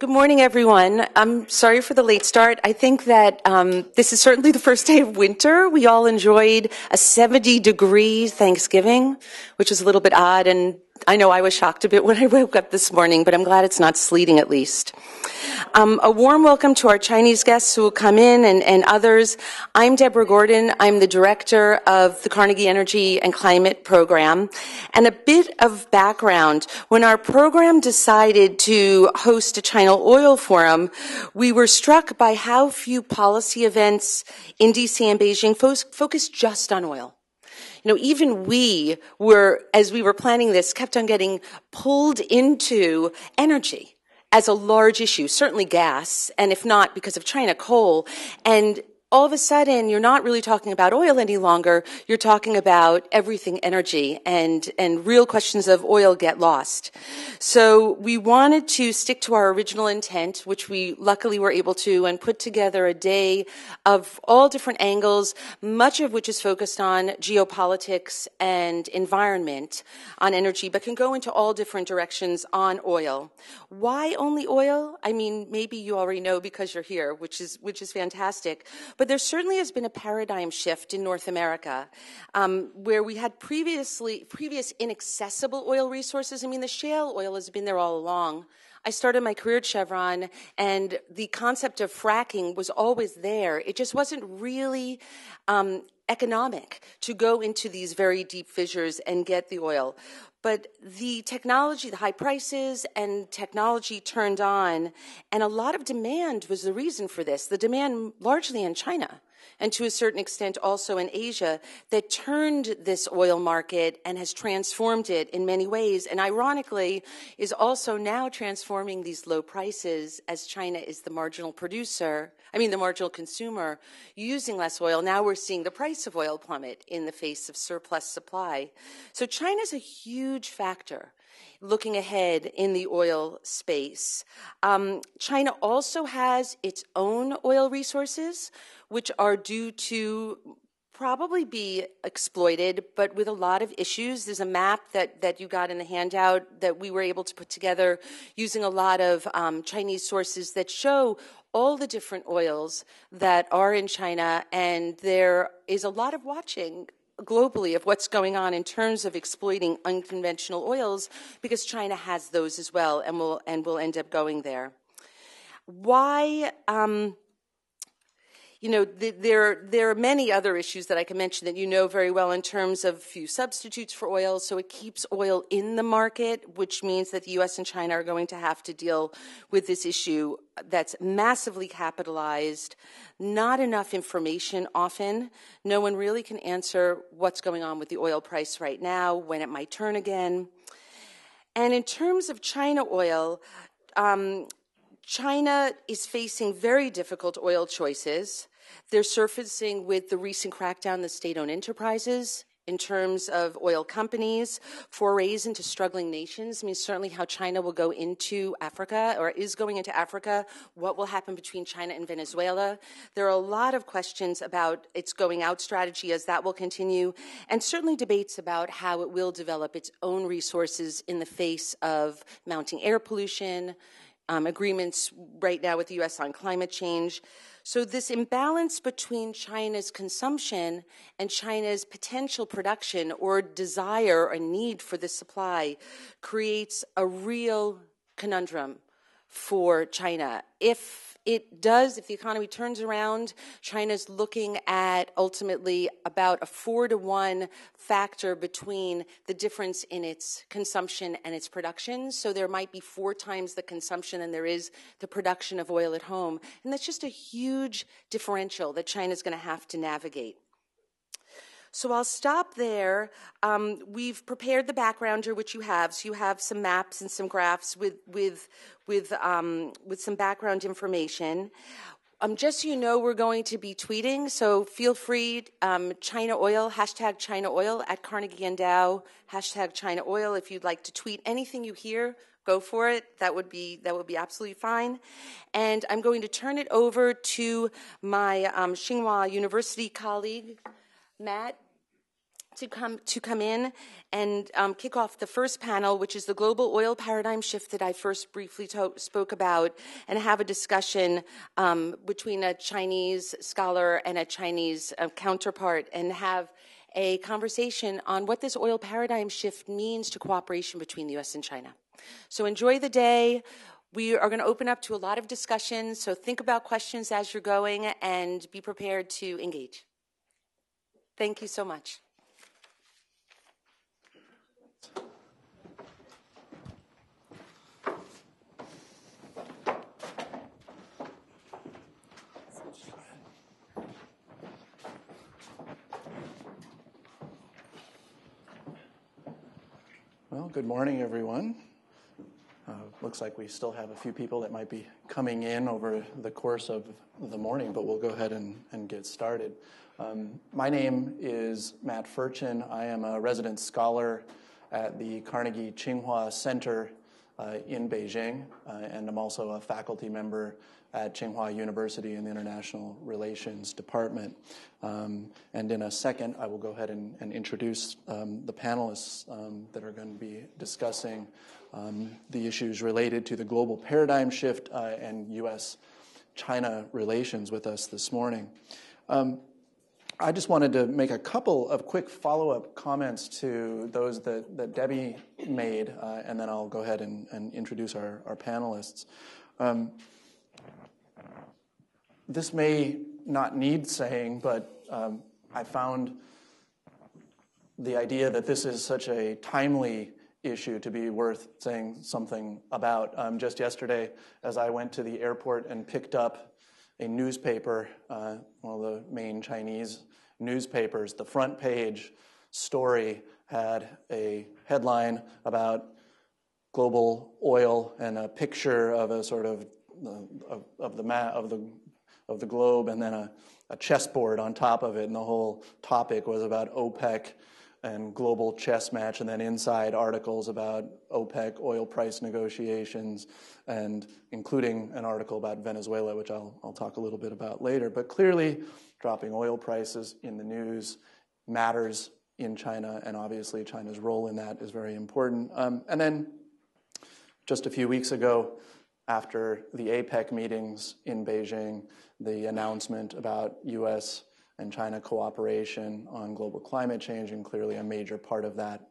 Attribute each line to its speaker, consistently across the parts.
Speaker 1: Good morning, everyone. I'm sorry for the late start. I think that um, this is certainly the first day of winter. We all enjoyed a 70 degree Thanksgiving, which was a little bit odd. And I know I was shocked a bit when I woke up this morning, but I'm glad it's not sleeting at least. Um, a warm welcome to our Chinese guests who will come in and, and, others. I'm Deborah Gordon. I'm the director of the Carnegie Energy and Climate Program. And a bit of background. When our program decided to host a China Oil Forum, we were struck by how few policy events in DC and Beijing fo- focus just on oil. You know, even we were, as we were planning this, kept on getting pulled into energy as a large issue, certainly gas, and if not because of China, coal. And all of a sudden you're not really talking about oil any longer. You're talking about everything energy and and real questions of oil get lost. So we wanted to stick to our original intent which we luckily were able to and put together a day of all different angles much of which is focused on geopolitics and environment on energy but can go into all different directions on oil. Why only oil? I mean maybe you already know because you're here which is which is fantastic but there certainly has been a paradigm shift in North America um, where we had previously previous inaccessible oil resources. I mean, the shale oil has been there all along. I started my career at Chevron, and the concept of fracking was always there. It just wasn't really um, economic to go into these very deep fissures and get the oil. But the technology, the high prices and technology turned on, and a lot of demand was the reason for this. The demand largely in China and to a certain extent also in Asia that turned this oil market and has transformed it in many ways. And ironically, is also now transforming these low prices as China is the marginal producer, I mean, the marginal consumer using less oil. Now we're seeing the price of oil plummet in the face of surplus supply. So China's a huge factor looking ahead in the oil space. Um, China also has its own oil resources, which are due to probably be exploited, but with a lot of issues. There's a map that, that you got in the handout that we were able to put together using a lot of um, Chinese sources that show all the different oils that are in China, and there is a lot of watching globally of what's going on in terms of exploiting unconventional oils because China has those as well and will and will end up going there. Why um, you know, the, there, there are many other issues that I can mention that you know very well in terms of few substitutes for oil. So it keeps oil in the market, which means that the U.S. and China are going to have to deal with this issue that's massively capitalized, not enough information often. No one really can answer what's going on with the oil price right now, when it might turn again. And in terms of China oil, um, China is facing very difficult oil choices. They're surfacing with the recent crackdown on the state owned enterprises in terms of oil companies, forays into struggling nations. I mean, certainly how China will go into Africa or is going into Africa, what will happen between China and Venezuela. There are a lot of questions about its going out strategy as that will continue, and certainly debates about how it will develop its own resources in the face of mounting air pollution, um, agreements right now with the US on climate change. So, this imbalance between China's consumption and China's potential production or desire or need for the supply creates a real conundrum for China. If it does, if the economy turns around, China's looking at ultimately about a four to one factor between the difference in its consumption and its production. So there might be four times the consumption than there is the production of oil at home. And that's just a huge differential that China's going to have to navigate. So I'll stop there. Um, we've prepared the backgrounder, which you have. So you have some maps and some graphs with with with um, with some background information. Um, just so you know, we're going to be tweeting, so feel free. Um, China Oil hashtag China Oil at Carnegie Endow hashtag China Oil. If you'd like to tweet anything you hear, go for it. That would be that would be absolutely fine. And I'm going to turn it over to my um, Tsinghua University colleague, Matt to come to come in and um, kick off the first panel, which is the global oil paradigm shift that I first briefly to- spoke about, and have a discussion um, between a Chinese scholar and a Chinese uh, counterpart, and have a conversation on what this oil paradigm shift means to cooperation between the U.S. and China. So enjoy the day. We are going to open up to a lot of discussions, so think about questions as you're going and be prepared to engage. Thank you so much.
Speaker 2: Well, good morning, everyone. Uh, looks like we still have a few people that might be coming in over the course of the morning, but we'll go ahead and, and get started. Um, my name is Matt Ferchen. I am a resident scholar at the Carnegie Tsinghua Center in Beijing, uh, and I'm also a faculty member at Tsinghua University in the International Relations Department. Um, and in a second, I will go ahead and, and introduce um, the panelists um, that are going to be discussing um, the issues related to the global paradigm shift uh, and U.S. China relations with us this morning. Um, I just wanted to make a couple of quick follow up comments to those that, that Debbie made, uh, and then I'll go ahead and, and introduce our, our panelists. Um, this may not need saying, but um, I found the idea that this is such a timely issue to be worth saying something about. Um, just yesterday, as I went to the airport and picked up a newspaper, uh, one of the main Chinese newspapers, the front page story had a headline about global oil and a picture of a sort of of, of the map of the of the globe and then a, a chessboard on top of it, and the whole topic was about OPEC and global chess match, and then inside articles about OPEC oil price negotiations, and including an article about Venezuela, which I'll, I'll talk a little bit about later. But clearly, dropping oil prices in the news matters in China, and obviously China's role in that is very important. Um, and then just a few weeks ago, after the APEC meetings in Beijing, the announcement about U.S and China cooperation on global climate change, and clearly a major part of that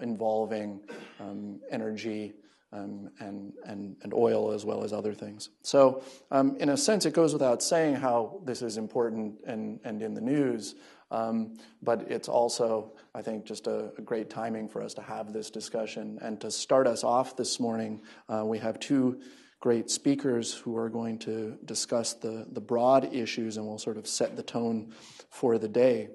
Speaker 2: involving um, energy um, and, and, and oil as well as other things. So, um, in a sense, it goes without saying how this is important and, and in the news, um, but it's also, I think, just a, a, great timing for us to have this discussion. And to start us off this morning, uh, we have two great speakers who are going to discuss the, the broad issues and will sort of set the tone for the day.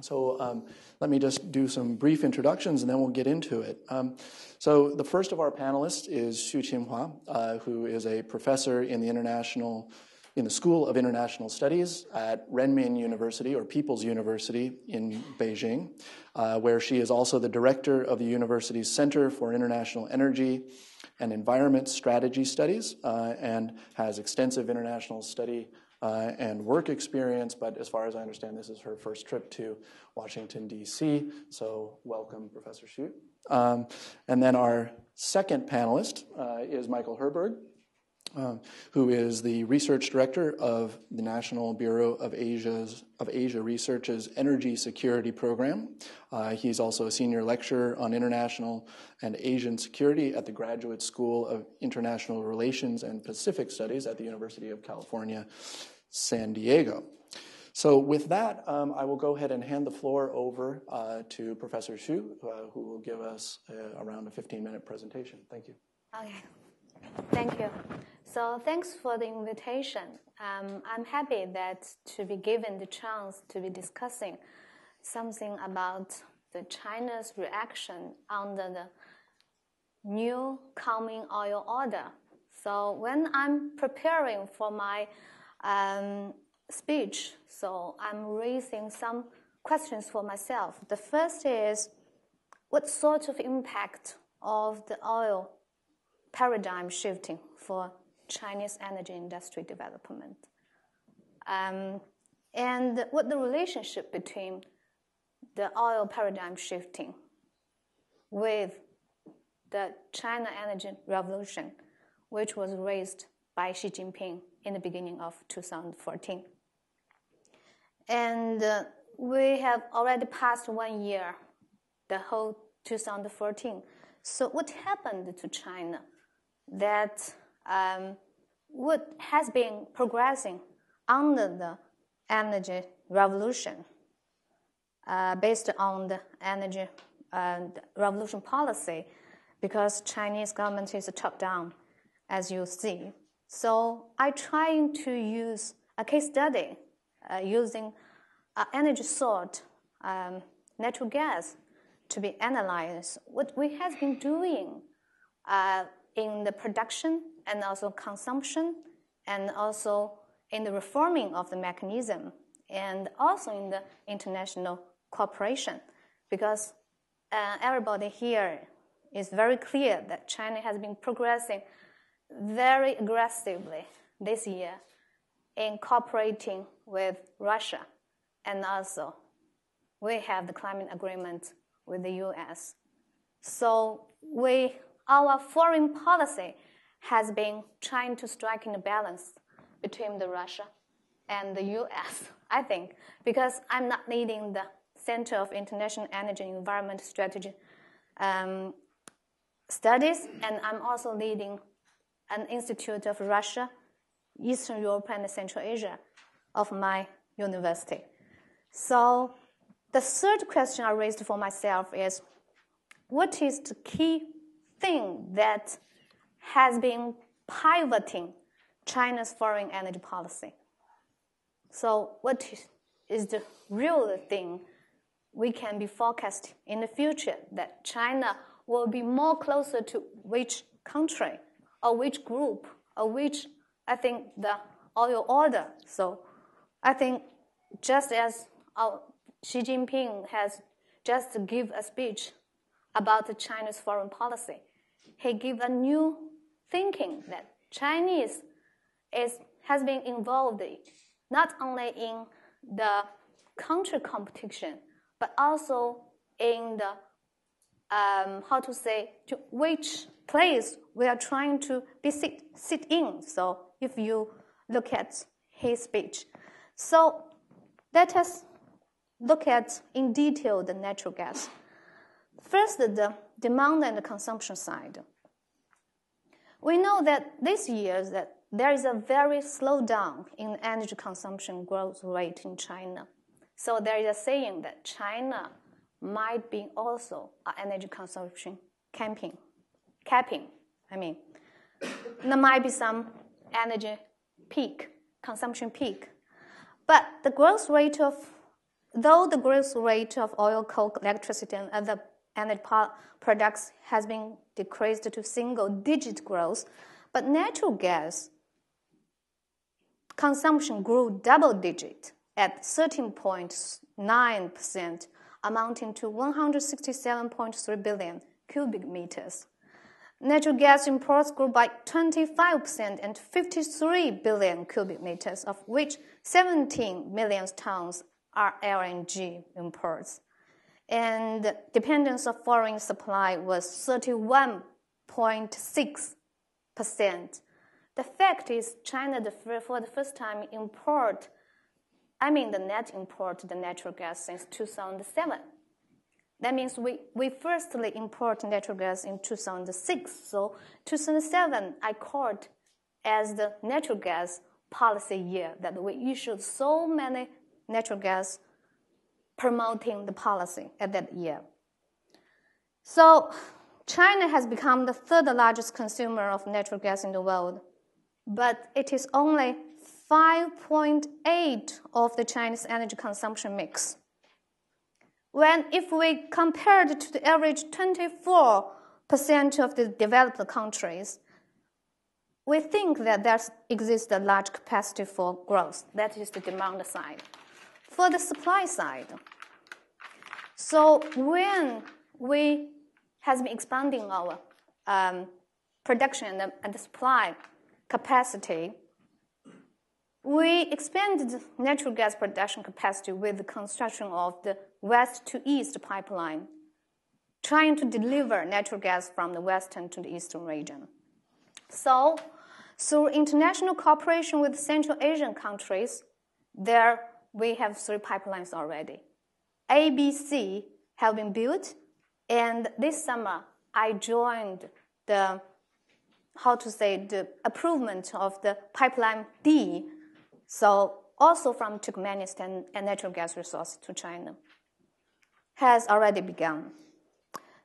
Speaker 2: So um, let me just do some brief introductions and then we'll get into it. Um, so the first of our panelists is Xu Qinhua, uh, who is a professor in the international in the School of International Studies at Renmin University or People's University in Beijing, uh, where she is also the director of the university's Center for International Energy and Environment Strategy Studies uh, and has extensive international study uh, and work experience. But as far as I understand, this is her first trip to Washington, D.C. So, welcome, Professor Xu. Um, and then our second panelist uh, is Mikkal Herberg. Um, who is the research director of the National Bureau of Asia's of Asia Research's Energy Security Program. Uh, he's also a senior lecturer on international and Asian security at the Graduate School of International Relations and Pacific Studies at the University of California, San Diego. So, with that, um, I will go ahead and hand the floor over uh, to Professor Xu, uh, who will give us uh, around a 15 minute presentation. Thank you.
Speaker 3: Okay. Thank you. So thanks for the invitation. Um, I'm happy that to be given the chance to be discussing something about the China's reaction under the new coming oil order. So when I'm preparing for my um, speech, so I'm raising some questions for myself. The first is, what sort of impact of the oil paradigm shifting for Chinese energy industry development. Um, and what the relationship between the oil paradigm shifting with the China Energy Revolution, which was raised by Xi Jinping in the beginning of 2014. And uh, we have already passed one year, the whole 2014. So what happened to China that um, what has been progressing under the energy revolution uh, based on the energy uh, revolution policy because Chinese government is top down, as you see. So I trying to use a case study uh, using energy source, um, natural gas, to be analyzed. What we have been doing uh, in the production and also consumption, and also in the reforming of the mechanism, and also in the international cooperation, because uh, everybody here is very clear that China has been progressing very aggressively this year in cooperating with Russia, and also we have the climate agreement with the U.S. So we our foreign policy has been trying to strike a balance between the Russia and the U.S. I think because I'm not leading the Center of International Energy and Environment Strategy um, Studies, and I'm also leading an institute of Russia, Eastern Europe, and Central Asia of my university. So the third question I raised for myself is what is the key thing that has been pivoting China's foreign energy policy. So, what is the real thing we can be forecast in the future that China will be more closer to which country or which group or which I think the oil order. So, I think just as our Xi Jinping has just give a speech about the Chinese foreign policy, he gave a new thinking that Chinese is, has been involved not only in the country competition, but also in the, um, how to say, to which place we are trying to be sit, sit in. So if you look at his speech. So let us look at in detail the natural gas. First, the demand and the consumption side. We know that this year that there is a very slowdown in energy consumption growth rate in China. So there is a saying that China might be also an energy consumption camping, capping. I mean, there might be some energy peak, consumption peak. But the growth rate of, though the growth rate of oil, coal, electricity, and other energy products has been decreased to single digit growth, but natural gas consumption grew double digit at 13.9%, amounting to 167.3 billion cubic meters. Natural gas imports grew by 25% and 53 billion cubic meters, of which 17 million tons are LNG imports and dependence of foreign supply was 31.6%. The fact is, China, for the first time, import, I mean the net import the natural gas since 2007. That means we, we firstly import natural gas in 2006. So 2007, I called as the natural gas policy year that we issued so many natural gas promoting the policy at that year. So, China has become the third largest consumer of natural gas in the world, but it is only 5.8 of the Chinese energy consumption mix. When if we compare it to the average 24% of the developed countries, we think that there exists a large capacity for growth. That is the demand side for the supply side. So when we has been expanding our um, production and the, and supply capacity, we expanded natural gas production capacity with the construction of the west to east pipeline, trying to deliver natural gas from the western to the eastern region. So, through international cooperation with Central Asian countries, there we have three pipelines already. ABC have been built, and this summer I joined the how to say the approvement of the pipeline D, so also from Turkmenistan and natural gas resource to China, has already begun.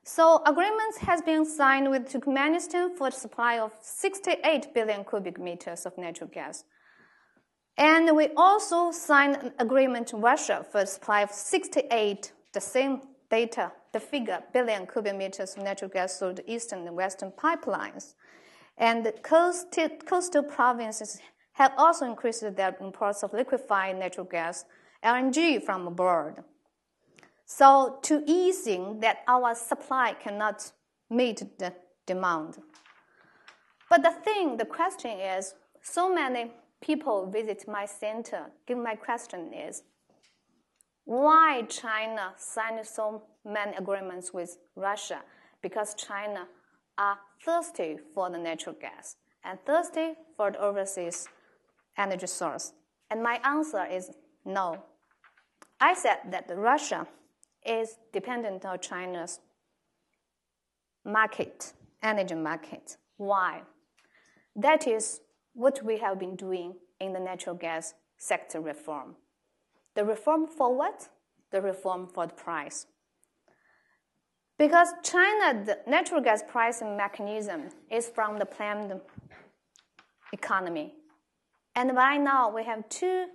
Speaker 3: So agreements has been signed with Turkmenistan for the supply of 68 billion cubic meters of natural gas. And we also signed an agreement with Russia for supply of 68, the same data, the figure, billion cubic meters of natural gas through the eastern and western pipelines. And the coastal, coastal provinces have also increased their imports of liquefied natural gas, LNG, from abroad. So to easing that our supply cannot meet the demand. But the thing, the question is, so many people visit my center. Give my question is, why China signed so many agreements with Russia? Because China are thirsty for the natural gas and thirsty for the overseas energy source. And my answer is no. I said that Russia is dependent on China's market, energy market. Why? That is what we have been doing in the natural gas sector reform. The reform for what? The reform for the price. Because China, the natural gas pricing mechanism is from the planned economy. And right now we have two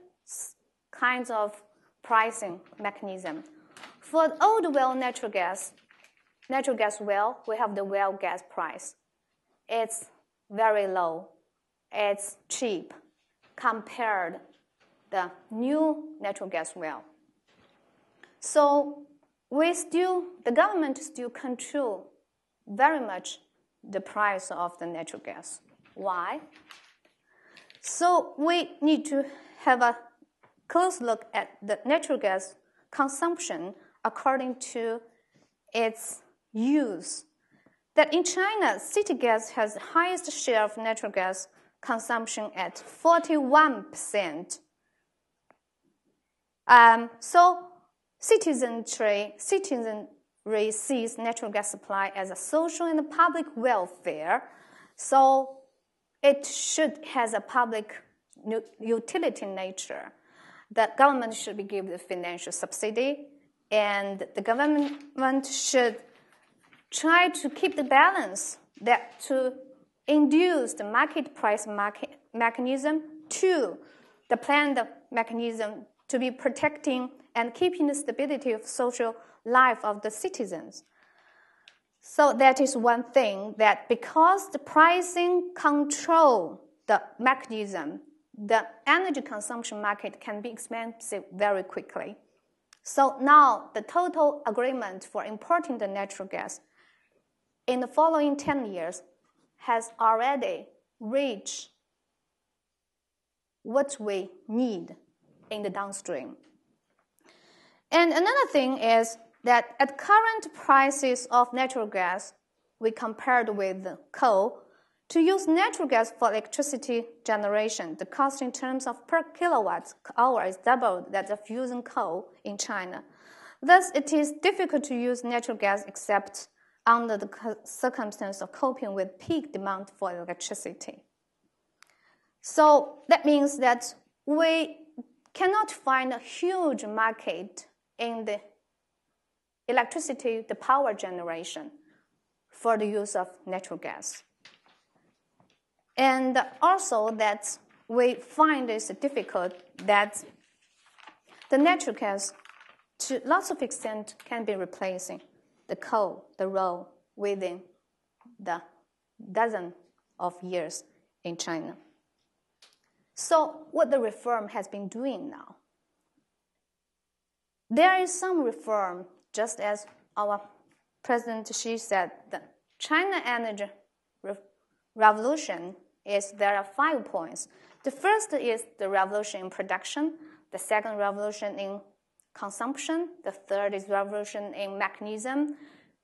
Speaker 3: kinds of pricing mechanism. For the old well natural gas, natural gas well, we have the well gas price. It's very low. It's cheap compared the new natural gas well. So we still, the government still control very much the price of the natural gas. Why? So we need to have a close look at the natural gas consumption according to its use. That in China, city gas has the highest share of natural gas consumption at 41%. Um, so citizenry, citizenry sees natural gas supply as a social and public welfare. So it should has a public utility nature. The government should be given the financial subsidy and the government should try to keep the balance that to induce the market price market mechanism to the planned mechanism to be protecting and keeping the stability of social life of the citizens. So that is one thing that because the pricing control the mechanism, the energy consumption market can be expensive very quickly. So now the total agreement for importing the natural gas in the following 10 years has already reached what we need in the downstream. And another thing is that at current prices of natural gas, we compared with coal, to use natural gas for electricity generation, the cost in terms of per kilowatt hour is double that of using coal in China. Thus, it is difficult to use natural gas except under the circumstance of coping with peak demand for electricity. So that means that we cannot find a huge market in the electricity, the power generation for the use of natural gas. And also that we find it's difficult that the natural gas, to lots of extent, can be replacing the coal, the role within the dozen of years in China. So, what the reform has been doing now? There is some reform, just as our President Xi said, the China energy revolution is there are five points. The first is the revolution in production, the second revolution in consumption, the third is revolution in mechanism,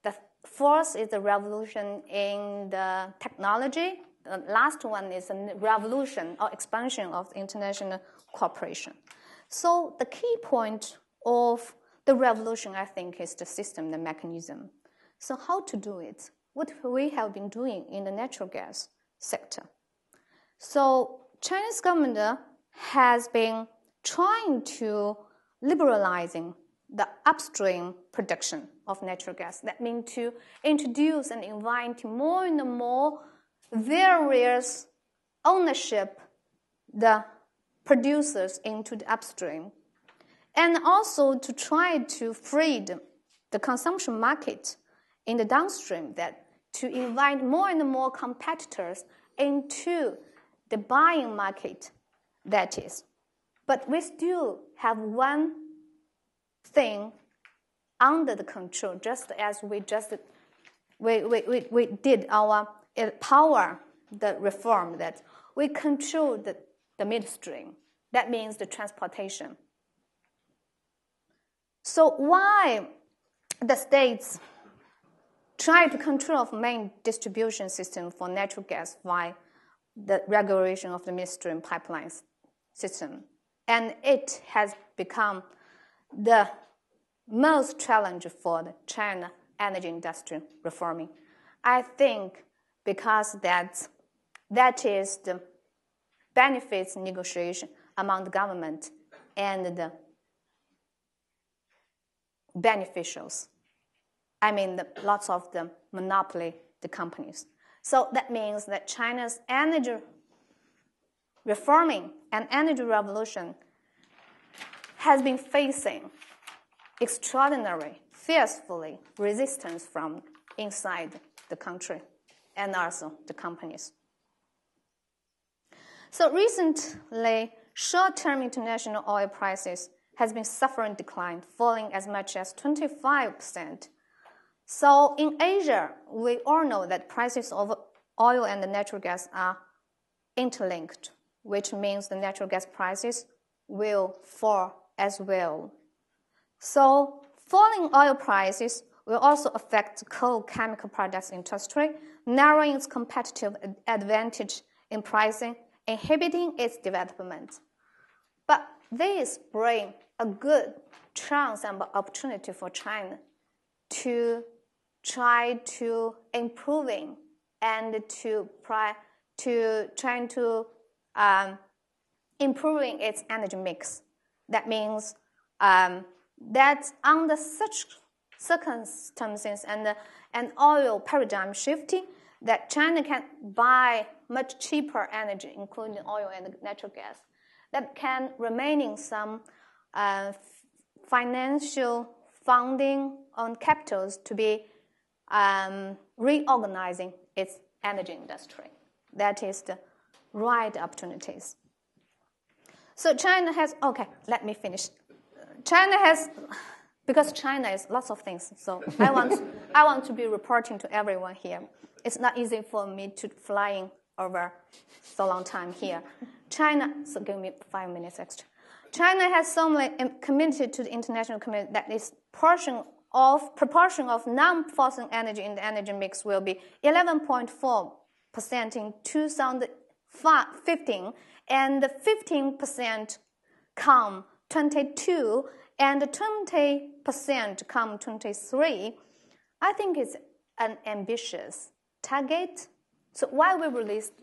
Speaker 3: the fourth is the revolution in the technology, the last one is a revolution or expansion of international cooperation. So the key point of the revolution, I think, is the system, the mechanism. So how to do it? What we have been doing in the natural gas sector. So Chinese government has been trying to liberalizing the upstream production of natural gas. That means to introduce and invite more and more various ownership the producers into the upstream and also to try to free the consumption market in the downstream that to invite more and more competitors into the buying market that is but we still have one thing under the control just as we just we, we, we, we did our uh, power the reform that we control the, the midstream that means the transportation so why the states try to control the main distribution system for natural gas via the regulation of the midstream pipelines system. And it has become the most challenge for the China energy industry reforming. I think because that, that is the benefits negotiation among the government and the beneficials. I mean, the, lots of the monopoly, the companies. So that means that China's energy reforming and energy revolution has been facing extraordinary, fiercely resistance from inside the country and also the companies. So recently, short-term international oil prices has been suffering decline, falling as much as 25%. So in Asia, we all know that prices of oil and natural gas are interlinked, which means the natural gas prices will fall as well. So falling oil prices will also affect the coal chemical products industry, narrowing its competitive advantage in pricing, inhibiting its development. But this brings a good chance and opportunity for China to try to improving and to try to to um, improving its energy mix. That means um, that under such circumstances and and oil paradigm shifting, that China can buy much cheaper energy, including oil and natural gas, that can remaining some uh, financial funding on capitals to be um, reorganizing its energy industry. That is the right opportunities. So China has, okay, let me finish. China has, because China is lots of things, so I want, I want to be reporting to everyone here. It's not easy for me to flying over so long time here. China, so give me five minutes extra. China has so um, committed to the international community that its portion of proportion of non-fossil energy in the energy mix will be 11.4 percent in 2015, and 15 percent come 22, and 20 percent come 23. I think it's an ambitious target. So why we released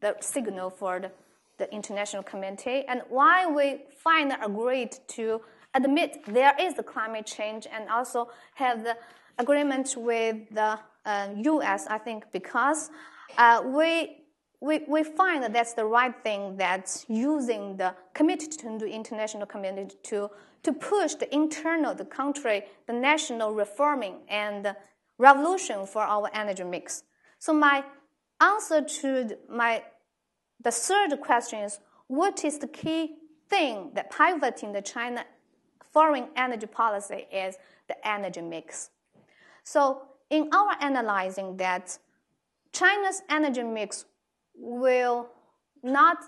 Speaker 3: the signal for the, the international community and why we finally agreed to admit there is the climate change and also have the agreement with the uh, U.S. I think because uh, we. We, we find that that's the right thing that's using the committed to the international community to, to push the internal, the country, the national reforming and revolution for our energy mix. So my answer to my the third question is what is the key thing that pivoting the China foreign energy policy is the energy mix. So in our analyzing that China's energy mix will not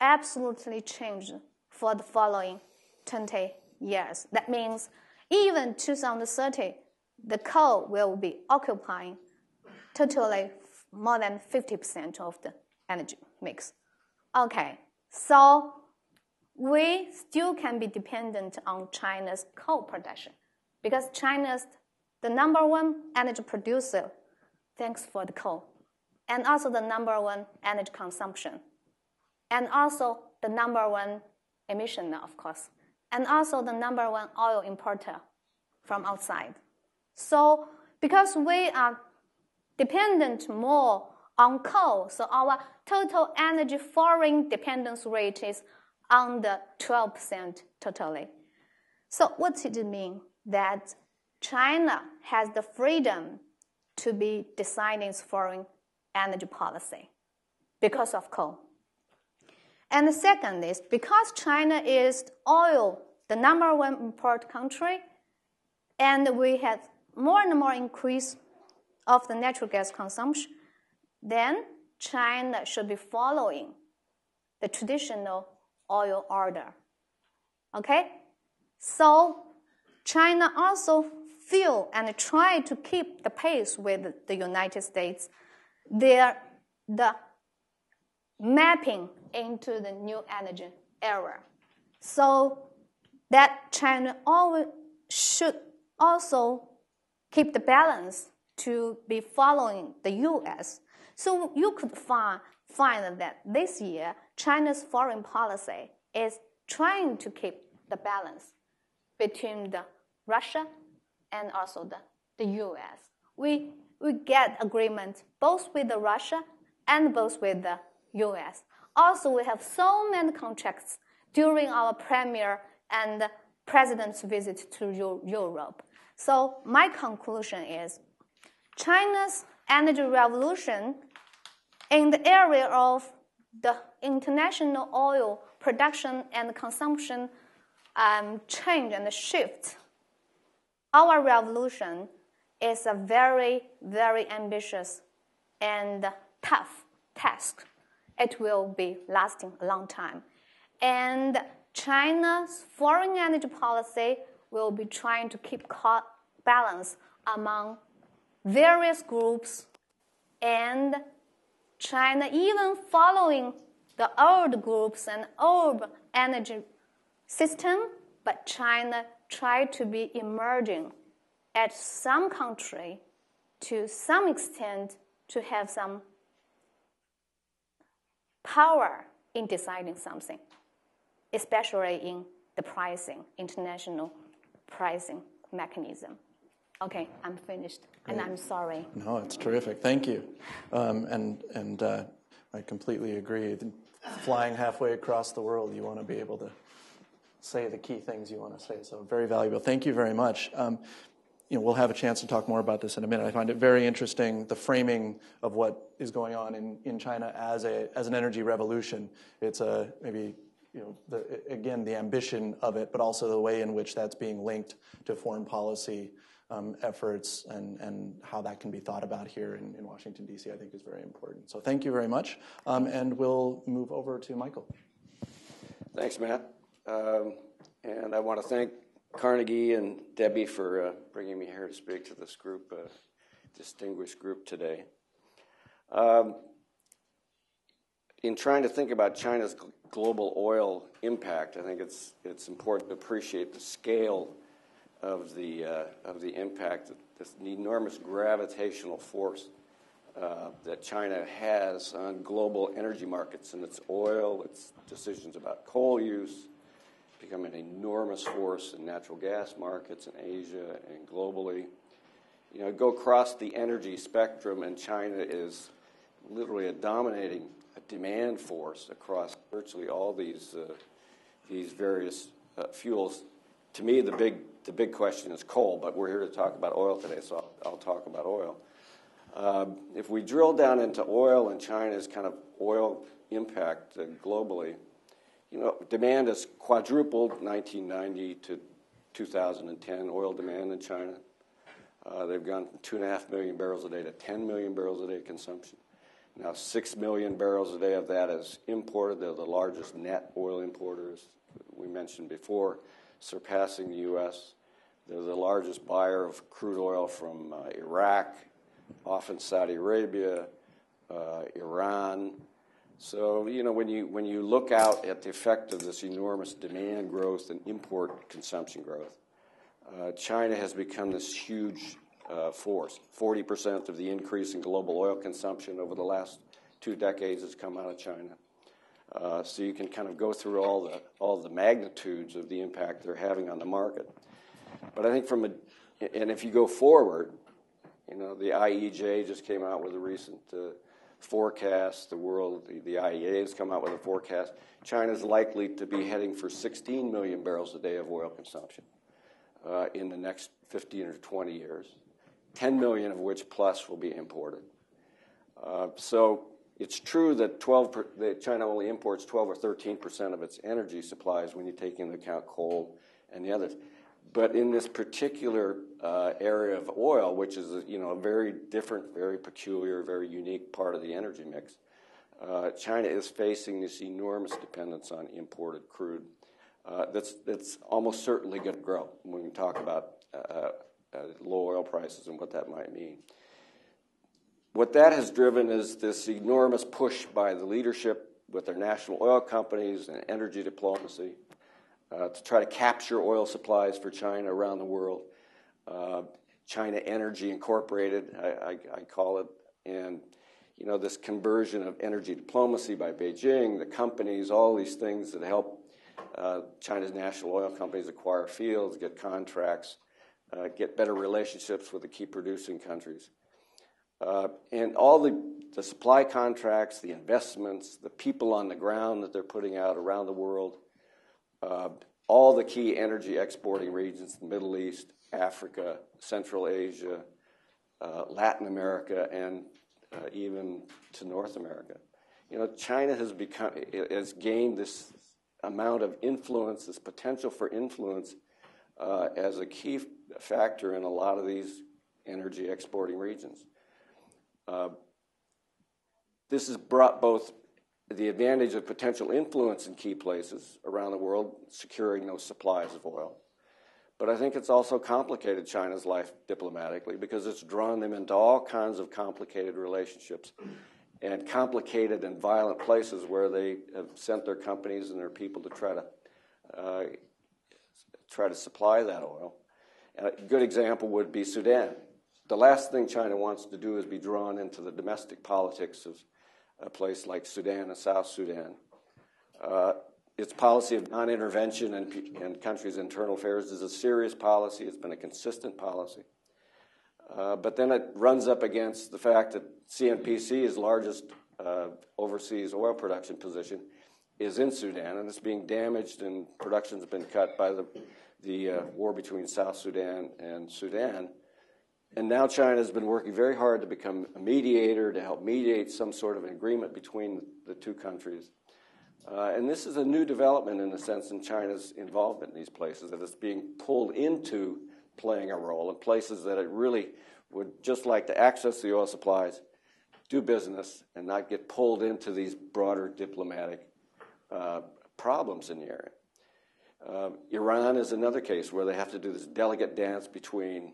Speaker 3: absolutely change for the following 20 years. That means even 2030, the coal will be occupying totally more than 50% of the energy mix. Okay, so we still can be dependent on China's coal production because China's the number one energy producer thanks for the coal and also the number one energy consumption and also the number one emission of course and also the number one oil importer from outside so because we are dependent more on coal so our total energy foreign dependence rate is under 12% totally. So what does it mean? That China has the freedom to be deciding its foreign energy policy because of coal. And the second is because China is oil, the number one import country, and we have more and more increase of the natural gas consumption, then China should be following the traditional oil order. Okay? So China also feel and try to keep the pace with the United States. They're the mapping into the new energy era. So that China always should also keep the balance to be following the US. So you could find, find that this year China's foreign policy is trying to keep the balance between the Russia and also the, the US. We, we get agreement both with the Russia and both with the US. Also, we have so many contracts during our premier and president's visit to Europe. So my conclusion is China's energy revolution in the area of the international oil production and consumption um, change and shift, our revolution is a very, very ambitious and tough task. It will be lasting a long time. And China's foreign energy policy will be trying to keep balance among various groups and China, even following the old groups and old energy system, but China tried to be emerging at some country to some extent to have some power in deciding something, especially in the pricing, international pricing mechanism. Okay, I'm finished, and I'm sorry.
Speaker 2: No, it's terrific. Thank you. Um, and and uh, I completely agree. Flying halfway across the world, you want to be able to say the key things you want to say. So very valuable. Thank you very much. Um, you know, we'll have a chance to talk more about this in a minute. I find it very interesting the framing of what is going on in, in China as a as an energy revolution. It's a maybe you know the, again the ambition of it, but also the way in which that's being linked to foreign policy um, efforts and, and how that can be thought about here in, in Washington, D.C., I think is very important. So thank you very much. Um, and we'll move over to Mikkal.
Speaker 4: Thanks, Matt. Um, and I want to thank Carnegie and Debbie for uh, bringing me here to speak to this group, uh, distinguished group today. Um, in trying to think about China's global oil impact, I think it's, it's important to appreciate the scale of the, uh, of the impact, this enormous gravitational force uh, that China has on global energy markets and its oil, its decisions about coal use, becoming an enormous force in natural gas markets in Asia and globally. You know, go across the energy spectrum, and China is literally a dominating demand force across virtually all these uh, these various uh, fuels. To me, the big the big question is coal, but we're here to talk about oil today, so I'll, I'll talk about oil. Um, if we drill down into oil and China's kind of oil impact uh, globally, you know, demand has quadrupled 1990 to 2010, oil demand in China. Uh, they've gone from 2.5 million barrels a day to 10 million barrels a day consumption. Now, 6 million barrels a day of that is imported. They're the largest net oil importers we mentioned before, surpassing the U.S. They're the largest buyer of crude oil from uh, Iraq, often Saudi Arabia, uh, Iran. So, you know, when you, when you look out at the effect of this enormous demand growth and import consumption growth, uh, China has become this huge uh, force. 40% of the increase in global oil consumption over the last two decades has come out of China. Uh, so you can kind of go through all the, all the magnitudes of the impact they're having on the market. But I think from a, and if you go forward, you know, the IEJ just came out with a recent uh, forecast. The world, the, the IEA has come out with a forecast. China is likely to be heading for 16 million barrels a day of oil consumption uh, in the next 15 or 20 years, 10 million of which plus will be imported. Uh, so it's true that 12 per, that China only imports 12 or 13 percent of its energy supplies when you take into account coal and the others. But in this particular uh, area of oil, which is a, you know a very different, very peculiar, very unique part of the energy mix, uh, China is facing this enormous dependence on imported crude. Uh, that's that's almost certainly going to grow we talk about uh, uh, uh, low oil prices and what that might mean. What that has driven is this enormous push by the leadership with their national oil companies and energy diplomacy uh, to try to capture oil supplies for China around the world. Uh, China Energy Incorporated, I, I, I, call it, and you know this conversion of energy diplomacy by Beijing, the companies, all these things that help uh, China's national oil companies acquire fields, get contracts, uh, get better relationships with the key producing countries. Uh, and all the, the supply contracts, the investments, the people on the ground that they're putting out around the world, all the key energy exporting regions, the Middle East, Africa, Central Asia, uh, Latin America, and uh, even to North America. You know, China has become has gained this amount of influence, this potential for influence, uh, as a key factor in a lot of these energy exporting regions. Uh, this has brought both the advantage of potential influence in key places around the world, securing those supplies of oil. But I think it's also complicated China's life diplomatically because it's drawn them into all kinds of complicated relationships and complicated and violent places where they have sent their companies and their people to try to uh, try to supply that oil. And a good example would be Sudan. The last thing China wants to do is be drawn into the domestic politics of a place like Sudan and South Sudan. Uh, its policy of non intervention in, in, countries' internal affairs is a serious policy, it's been a consistent policy. Uh, but then it runs up against the fact that CNPC's largest uh, overseas oil production position is in Sudan, and it's being damaged, and production's been cut by the, the uh, war between South Sudan and Sudan. And now China has been working very hard to become a mediator, to help mediate some sort of an agreement between the two countries. Uh, and this is a new development in a sense in China's involvement in these places, that it's being pulled into playing a role in places that it really would just like to access the oil supplies, do business, and not get pulled into these broader diplomatic uh, problems in the area. Uh, Iran is another case where they have to do this delicate dance between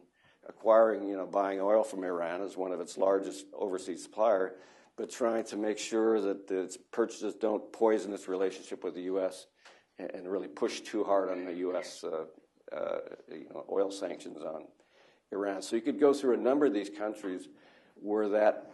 Speaker 4: acquiring, you know, buying oil from Iran as one of its largest overseas supplier, but trying to make sure that its purchases don't poison its relationship with the U.S. and, really push too hard on the U.S. Uh, uh, you know, oil sanctions on Iran. So you could go through a number of these countries where that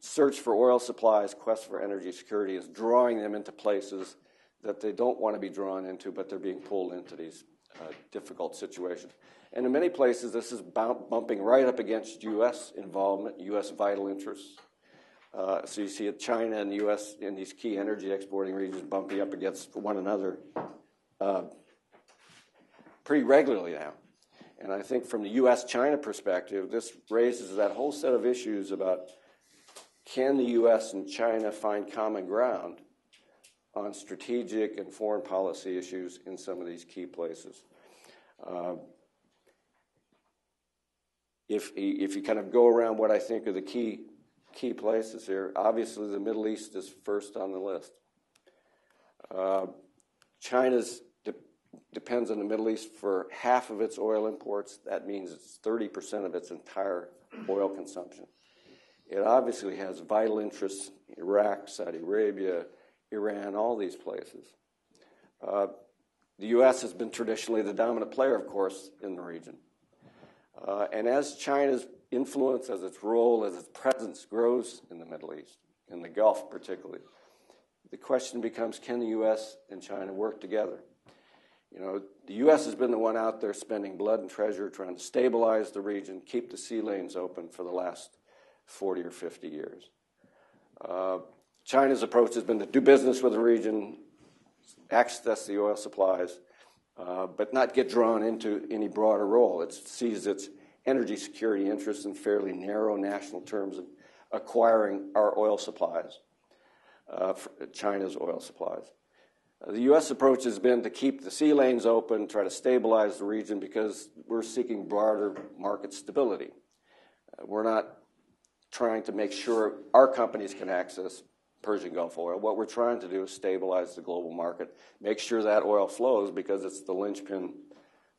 Speaker 4: search for oil supplies, quest for energy security is drawing them into places that they don't want to be drawn into, but they're being pulled into these uh, difficult situation. And in many places, this is bumping right up against U.S. involvement, U.S. vital interests. Uh, so you see China and the U.S. in these key energy exporting regions bumping up against one another uh, pretty regularly now. And I think from the U.S. China perspective, this raises that whole set of issues about can the U.S. and China find common ground on strategic and foreign policy issues in some of these key places. Uh, if, if you kind of go around what I think are the key key places here. Obviously, the Middle East is first on the list. Uh, China de- depends on the Middle East for half of its oil imports. That means it's 30% of its entire oil consumption. It obviously has vital interests Iraq, Saudi Arabia, Iran, all these places. Uh, the U.S. has been traditionally the dominant player, of course, in the region. Uh, and as China's influence, as its role, as its presence grows in the Middle East, in the Gulf particularly, the question becomes can the U.S. and China work together? You know, the U.S. has been the one out there spending blood and treasure trying to stabilize the region, keep the sea lanes open for the last 40 or 50 years. Uh, China's approach has been to do business with the region, access the oil supplies, uh, but not get drawn into any broader role. It sees its energy security interests in fairly narrow national terms of acquiring our oil supplies, uh, China's oil supplies. The U.S. approach has been to keep the sea lanes open, try to stabilize the region because we're seeking broader market stability. Uh, we're not trying to make sure our companies can access Persian Gulf oil. What we're trying to do is stabilize the global market, make sure that oil flows because it's the linchpin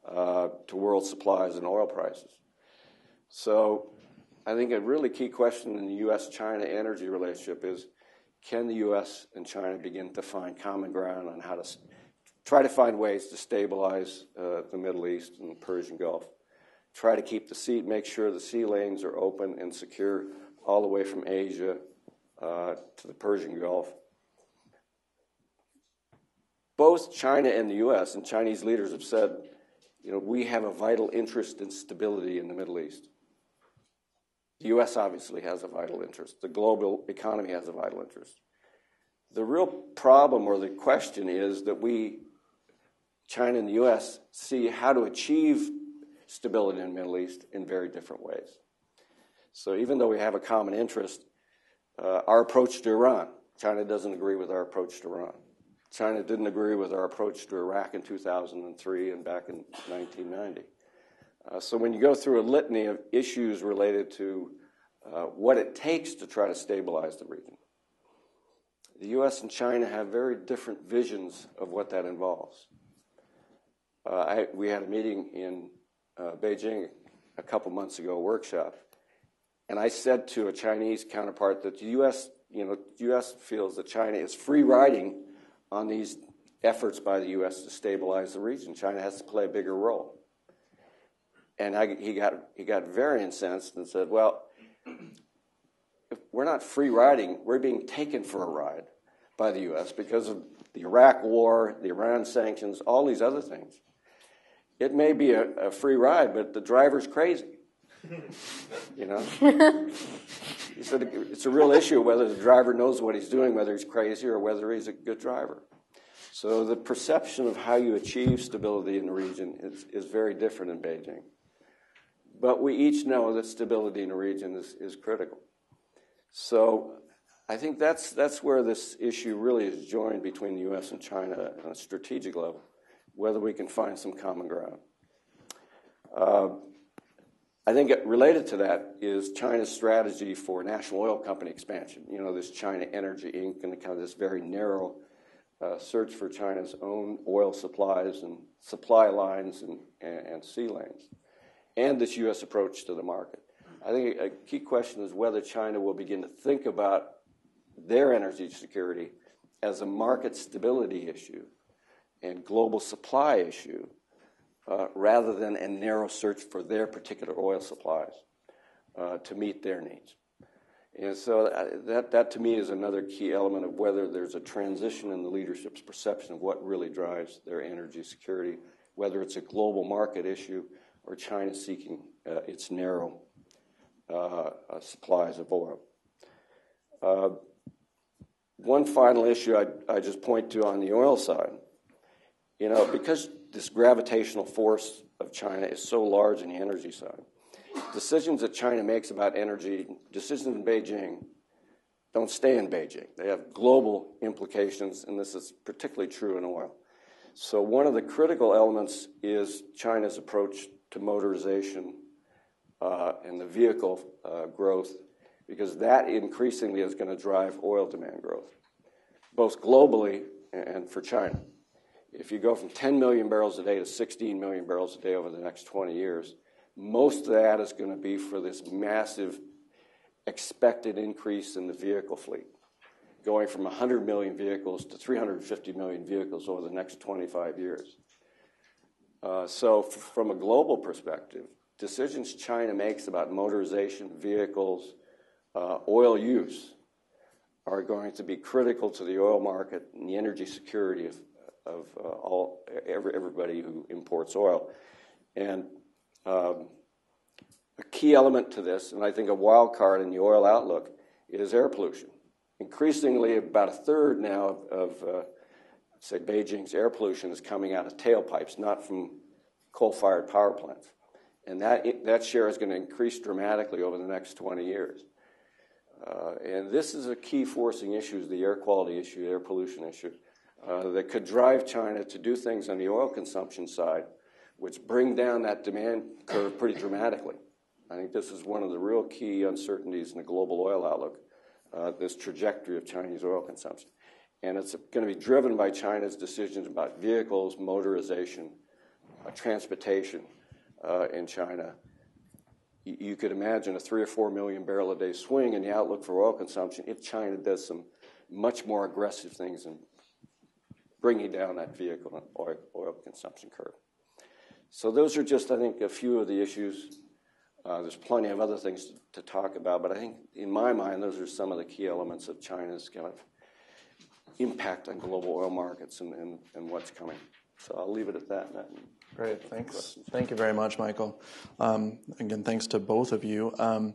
Speaker 4: uh, to world supplies and oil prices. So I think a really key question in the U.S. China energy relationship is can the U.S. and China begin to find common ground on how to try to find ways to stabilize uh, the Middle East and the Persian Gulf? Try to keep the sea, make sure the sea lanes are open and secure all the way from Asia uh, to the Persian Gulf. Both China and the U.S. and Chinese leaders have said, you know, we have a vital interest in stability in the Middle East. The U.S. obviously has a vital interest. The global economy has a vital interest. The real problem or the question is that we, China and the U.S., see how to achieve stability in the Middle East in very different ways. So even though we have a common interest, uh, our approach to Iran, China doesn't agree with our approach to Iran. China didn't agree with our approach to Iraq in 2003 and back in 1990. Uh, so when you go through a litany of issues related to uh, what it takes to try to stabilize the region, the U.S. and China have very different visions of what that involves. Uh, I, we had a meeting in uh, Beijing a couple months ago, a workshop, and I said to a Chinese counterpart that the U.S. You know, U.S. feels that China is free riding on these efforts by the U.S. to stabilize the region. China has to play a bigger role. And I, he got he got very incensed and said, "Well, if we're not free riding. We're being taken for a ride by the U.S. because of the Iraq War, the Iran sanctions, all these other things. It may be a, a free ride, but the driver's crazy." You know? he said it's a real issue whether the driver knows what he's doing, whether he's crazy or whether he's a good driver. So the perception of how you achieve stability in the region is, is very different in Beijing. But we each know that stability in the region is, is critical. So I think that's, that's where this issue really is joined between the U.S. and China on a strategic level, whether we can find some common ground. Uh, I think related to that is China's strategy for national oil company expansion. You know, this China Energy Inc. and kind of this very narrow uh, search for China's own oil supplies and supply lines and, and, and sea lanes, and this U.S. approach to the market. I think a key question is whether China will begin to think about their energy security as a market stability issue and global supply issue uh, rather than a narrow search for their particular oil supplies uh, to meet their needs. And so uh, that, that to me is another key element of whether there's a transition in the leadership's perception of what really drives their energy security, whether it's a global market issue or China seeking uh, its narrow uh, uh, supplies of oil. one final issue I, I just point to on the oil side, you know, because this gravitational force of China is so large in the energy side. Decisions that China makes about energy, decisions in Beijing, don't stay in Beijing. They have global implications, and this is particularly true in oil. So, one of the critical elements is China's approach to motorization uh, and the vehicle uh, growth because that increasingly is going to drive oil demand growth, both globally and for China. If you go from 10 million barrels a day to 16 million barrels a day over the next 20 years, most of that is going to be for this massive expected increase in the vehicle fleet, going from 100 million vehicles to 350 million vehicles over the next 25 years. Uh, so, f- from a global perspective, decisions China makes about motorization, vehicles, uh, oil use are going to be critical to the oil market and the energy security of, of uh, all every, everybody who imports oil. And um, a key element to this, and I think a wild card in the oil outlook, is air pollution. Increasingly, about a third now of, of uh, say, Beijing's air pollution is coming out of tailpipes, not from coal-fired power plants. And that, that share is going to increase dramatically over the next 20 years. Uh, and this is a key forcing issue, the air quality issue, air pollution issue, uh, that could drive China to do things on the oil consumption side, which bring down that demand curve pretty dramatically. I think this is one of the real key uncertainties in the global oil outlook, uh, this trajectory of Chinese oil consumption. And it's going to be driven by China's decisions about vehicles, motorization, uh, transportation uh, in China, you could imagine a three or four million barrel a day swing in the outlook for oil consumption if China does some much more aggressive things in bringing down that vehicle and oil, oil consumption curve. So those are just, I think, a few of the issues. Uh, there's plenty of other things to, to, talk about, but I think, in my mind, those are some of the key elements of China's kind of impact on global oil markets and, and, and what's coming. So I'll leave it at that.
Speaker 2: Great. Thanks. Thank you very much, Mikkal. Um, again, thanks to both of you. Um,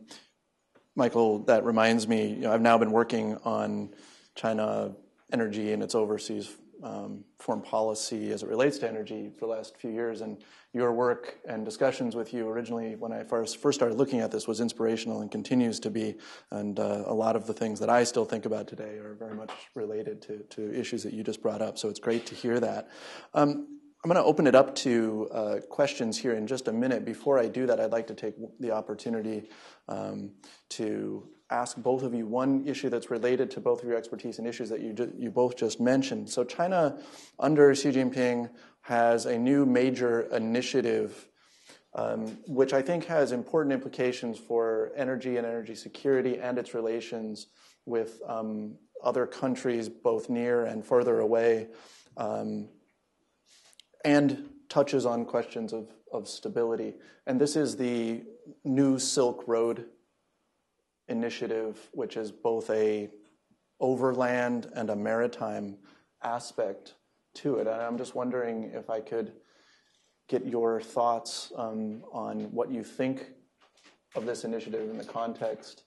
Speaker 2: Mikkal, that reminds me, you know, I've now been working on China energy and its overseas um, foreign policy as it relates to energy for the last few years. And your work and discussions with you originally, when I first, first started looking at this, was inspirational and continues to be. And uh, a lot of the things that I still think about today are very much related to, to issues that you just brought up. So it's great to hear that. Um, I'm going to open it up to uh, questions here in just a minute. Before I do that, I'd like to take the opportunity um, to ask both of you one issue that's related to both of your expertise and issues that you, ju- you both just mentioned. So, China, under Xi Jinping, has a new major initiative, um, which I think has important implications for energy and energy security and its relations with um, other countries, both near and further away. Um, and touches on questions of, of stability. And this is the New Silk Road initiative, which is both a overland and a maritime aspect to it. And I'm just wondering if I could get your thoughts um, on what you think of this initiative in the context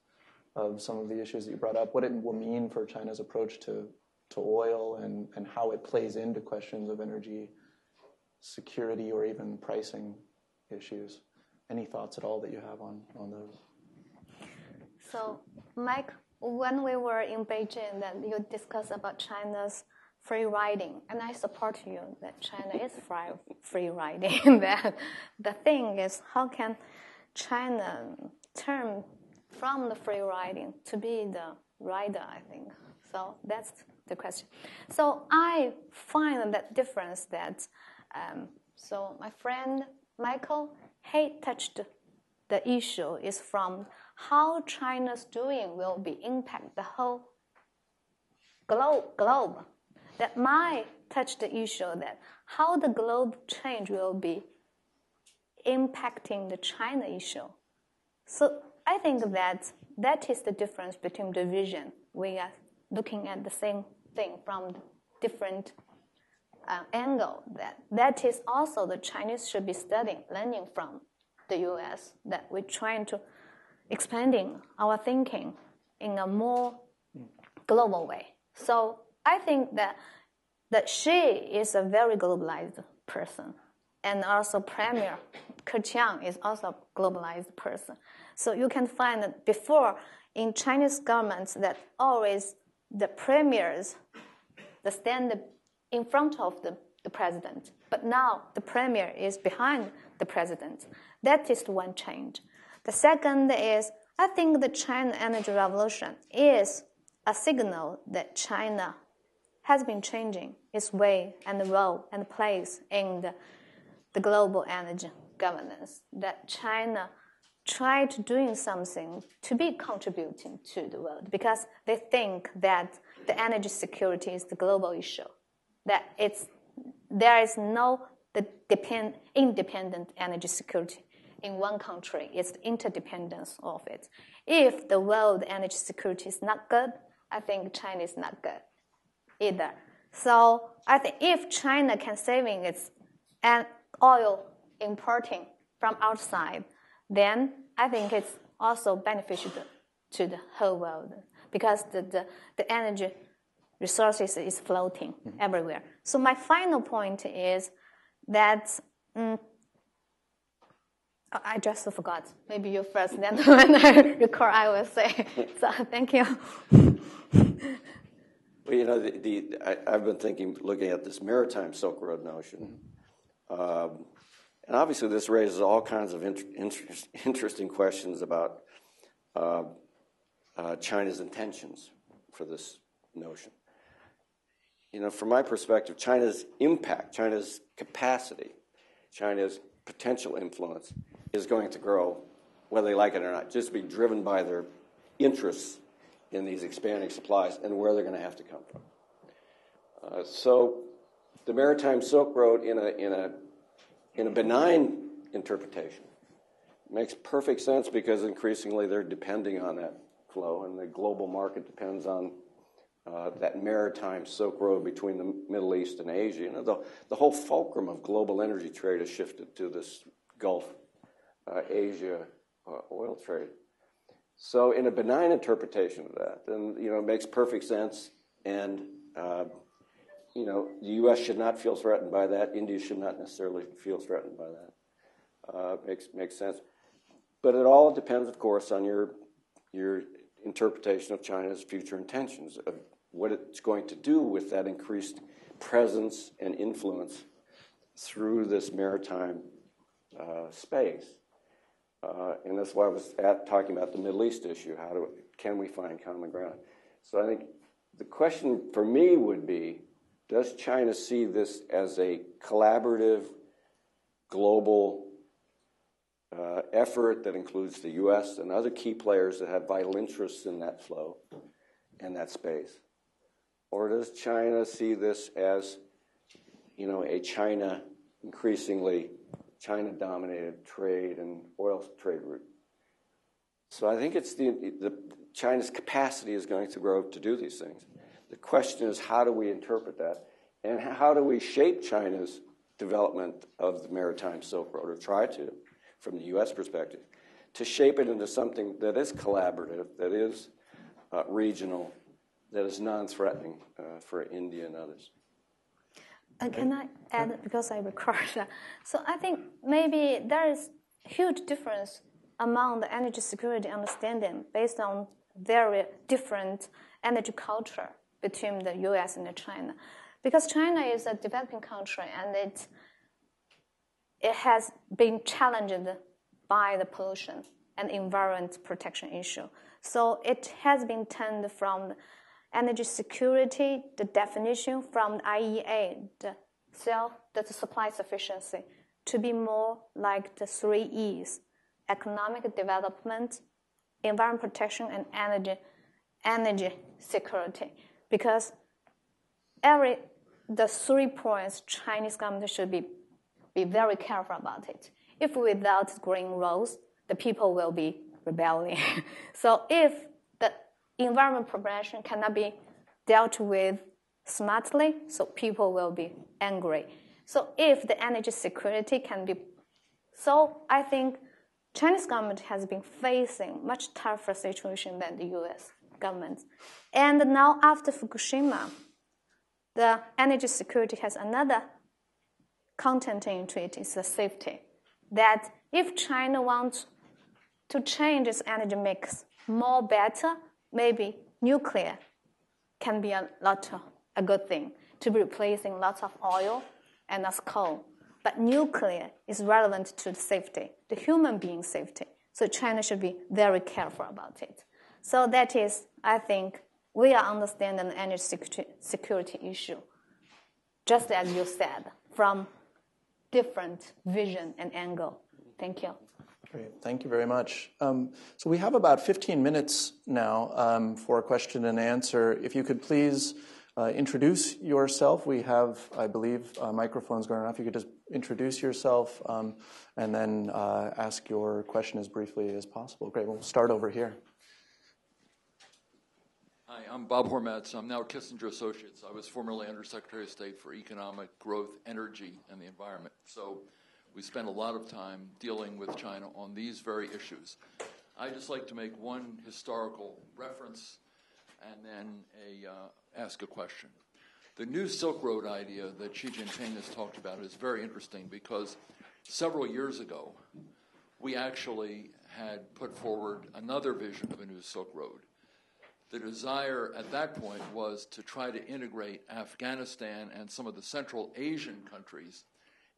Speaker 2: of some of the issues that you brought up, what it will mean for China's approach to, to oil and, and how it plays into questions of energy security or even pricing issues. Any thoughts at all that you have on, on those?
Speaker 3: So, Mike, when we were in Beijing, then you discussed about China's free riding, and I support you that China is free, free riding. that the thing is, how can China turn from the free riding to be the rider? I think so. That's the question. So I find that difference that um, so my friend Mikkal, he touched the issue is from how China's doing will be impact the whole globe. globe. That might touch the issue that how the globe change will be impacting the China issue. So I think that that is the difference between the vision. We are looking at the same thing from different uh, angle that that is also the Chinese should be studying, learning from the U.S. That we're trying to expanding our thinking in a more mm. global way. So I think that that Xi is a very globalized person, and also Premier Keqiang is also a globalized person. So you can find that before in Chinese governments that always the premiers, the stand in front of the, the president. But now the premier is behind the president. That is one change. The second is I think the China energy revolution is a signal that China has been changing its way and role and place in the, the global energy governance. That China tried to doing something to be contributing to the world because they think that the energy security is the global issue. That it's there is no the depend, independent energy security in one country. It's the interdependence of it. If the world energy security is not good, I think China is not good either. So I think if China can saving its oil importing from outside, then I think it's also beneficial to the whole world because the, the, the energy resources is floating mm-hmm. everywhere. So my final point is that I just forgot. Maybe you first, then when I record, I will say. So thank you.
Speaker 4: Well, you know, the, the I, have been thinking, looking at this maritime Silk Road notion, um, and obviously this raises all kinds of inter- inter- interesting questions about uh, uh, China's intentions for this notion. You know, from my perspective, China's impact, China's capacity, China's potential influence is going to grow, whether they like it or not, just be driven by their interests in these expanding supplies and where they're going to have to come from. Uh, so, the Maritime Silk Road, in a, in, a, in a benign interpretation, makes perfect sense because increasingly they're depending on that flow, and the global market depends on uh, that maritime Silk Road between the Middle East and Asia. You know, the, the whole fulcrum of global energy trade has shifted to this Gulf uh, Asia uh, oil trade. So, in a benign interpretation of that, then you know it makes perfect sense, and uh, you know the U.S. should not feel threatened by that. India should not necessarily feel threatened by that. Uh, makes makes sense, but it all depends, of course, on your your interpretation of China's future intentions, of what it's going to do with that increased presence and influence through this maritime uh, space. Uh, and that's why I was at, talking about the Middle East issue. How do can we find common ground? So I think the question for me would be: Does China see this as a collaborative, global uh, effort that includes the U.S. and other key players that have vital interests in that flow and that space, or does China see this as, you know, a China increasingly China dominated trade and oil trade route. So I think it's the, the China's capacity is going to grow to do these things. The question is how do we interpret that? And how do we shape China's development of the maritime Silk Road, or try to, from the U.S. perspective, to shape it into something that is collaborative, that is uh, regional, that is non threatening uh, for India and others.
Speaker 3: And can I add, because I record that, so I think maybe there is huge difference among the energy security understanding based on very different energy culture between the US and China. Because China is a developing country and it, it has been challenged by the pollution and environment protection issue. So it has been turned from energy security, the definition from IEA, the self, the supply sufficiency, to be more like the three E's economic development, environment protection, and energy, energy security. Because every the three points Chinese government should be, be very careful about it. If without green roads, the people will be rebelling. so if environment prevention cannot be dealt with smartly, so people will be angry. So if the energy security can be, so I think Chinese government has been facing much tougher situation than the U.S. government, and now after Fukushima, the energy security has another content into it is the safety. That if China wants to change its energy mix more better, maybe nuclear can be a lot of, a good thing to be replacing lots of oil and as coal. But nuclear is relevant to safety, the human being safety. So China should be very careful about it. So that is, I think, we are understanding the energy security issue, just as you said, from different vision and angle. Thank you.
Speaker 2: Great. Thank you very much. Um, so we have about 15 minutes now um, for a question and answer. If you could please uh, introduce yourself. We have, I believe, uh, microphones going. If you could just introduce yourself um, and then uh, ask your question as briefly as possible. Great. We'll start over here.
Speaker 5: Hi, I'm Bob Hormats. I'm now Kissinger Associates. I was formerly Undersecretary of State for Economic Growth, Energy, and the Environment. So we spend a lot of time dealing with China on these very issues. I'd just like to make one historical reference and then a, uh, ask a question. The new Silk Road idea that Xi Jinping has talked about is very interesting because several years ago, we actually had put forward another vision of a new Silk Road. The desire at that point was to try to integrate Afghanistan and some of the Central Asian countries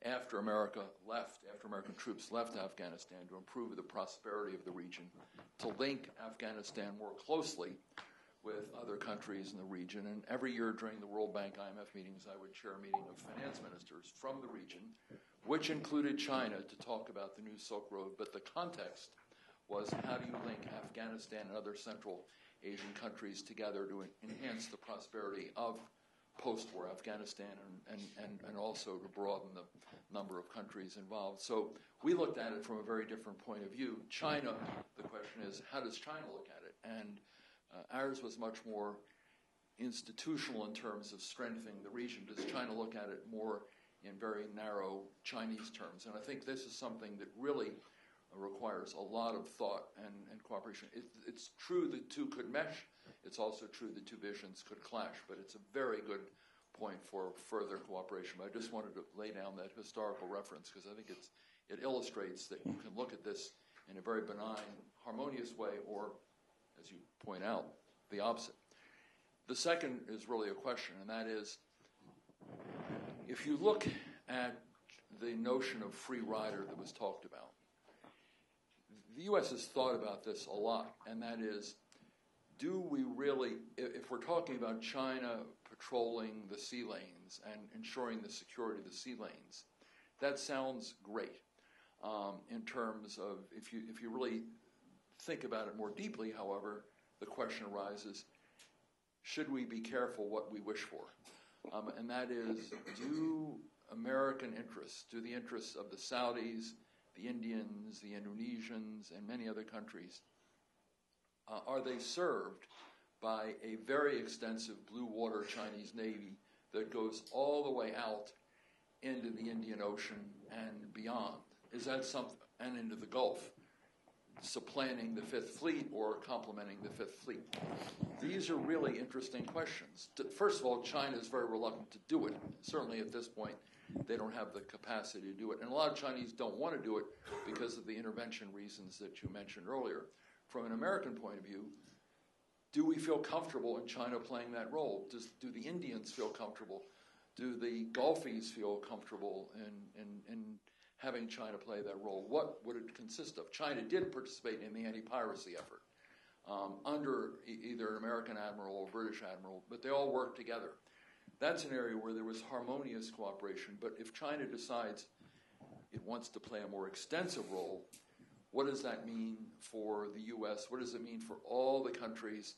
Speaker 5: after America left, after American troops left Afghanistan to improve the prosperity of the region, to link Afghanistan more closely with other countries in the region. And every year during the World Bank IMF meetings, I would chair a meeting of finance ministers from the region, which included China, to talk about the new Silk Road. But the context was how do you link Afghanistan and other Central Asian countries together to enhance the prosperity of post war Afghanistan and, and, and, and also to broaden the number of countries involved. So we looked at it from a very different point of view. China, the question is, how does China look at it? And uh, ours was much more institutional in terms of strengthening the region. Does China look at it more in very narrow Chinese terms? And I think this is something that really requires a lot of thought and, and cooperation. It, it's true the two could mesh. It's also true the two visions could clash, but it's a very good point for further cooperation. But I just wanted to lay down that historical reference because I think it's, it illustrates that you can look at this in a very benign, harmonious way, or, as you point out, the opposite. The second is really a question, and that is if you look at the notion of free rider that was talked about, the U.S. has thought about this a lot, and that is do we really, if we're talking about China patrolling the sea lanes and ensuring the security of the sea lanes, that sounds great um, in terms of if you, if you really think about it more deeply, however, the question arises should we be careful what we wish for? Um, and that is do American interests, do the interests of the Saudis, the Indians, the Indonesians, and many other countries, uh, are they served by a very extensive blue water Chinese Navy that goes all the way out into the Indian Ocean and beyond? Is that something, and into the Gulf, supplanting the Fifth Fleet or complementing the Fifth Fleet? These are really interesting questions. First of all, China is very reluctant to do it. Certainly at this point, they don't have the capacity to do it. And a lot of Chinese don't want to do it because of the intervention reasons that you mentioned earlier. From an American point of view, do we feel comfortable in China playing that role? Does, do the Indians feel comfortable? Do the Gulfies feel comfortable in, in, in having China play that role? What would it consist of? China did participate in the anti piracy effort um, under e- either an American admiral or British admiral, but they all worked together. That's an area where there was harmonious cooperation. But if China decides it wants to play a more extensive role, what does that mean for the U.S.? What does it mean for all the countries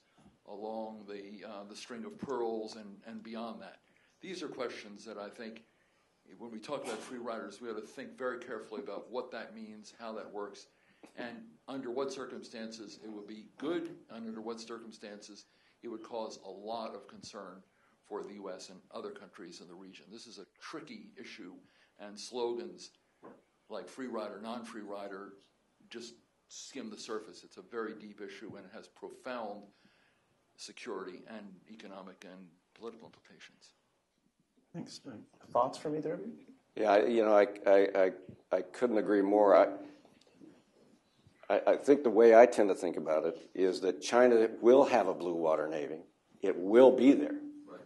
Speaker 5: along the, uh, the string of pearls and, and beyond that? These are questions that I think when we talk about free riders, we have to think very carefully about what that means, how that works, and under what circumstances it would be good, and under what circumstances it would cause a lot of concern for the U.S. and other countries in the region. This is a tricky issue, and slogans like free rider, non free rider just skim the surface. It's a very deep issue, and it has profound security and economic and political implications.
Speaker 2: Thanks. Thoughts from either of you?
Speaker 4: Yeah, you know, I, I, I, I couldn't agree more. I, I, I think the way I tend to think about it is that China will have a blue water navy. It will be there. Right.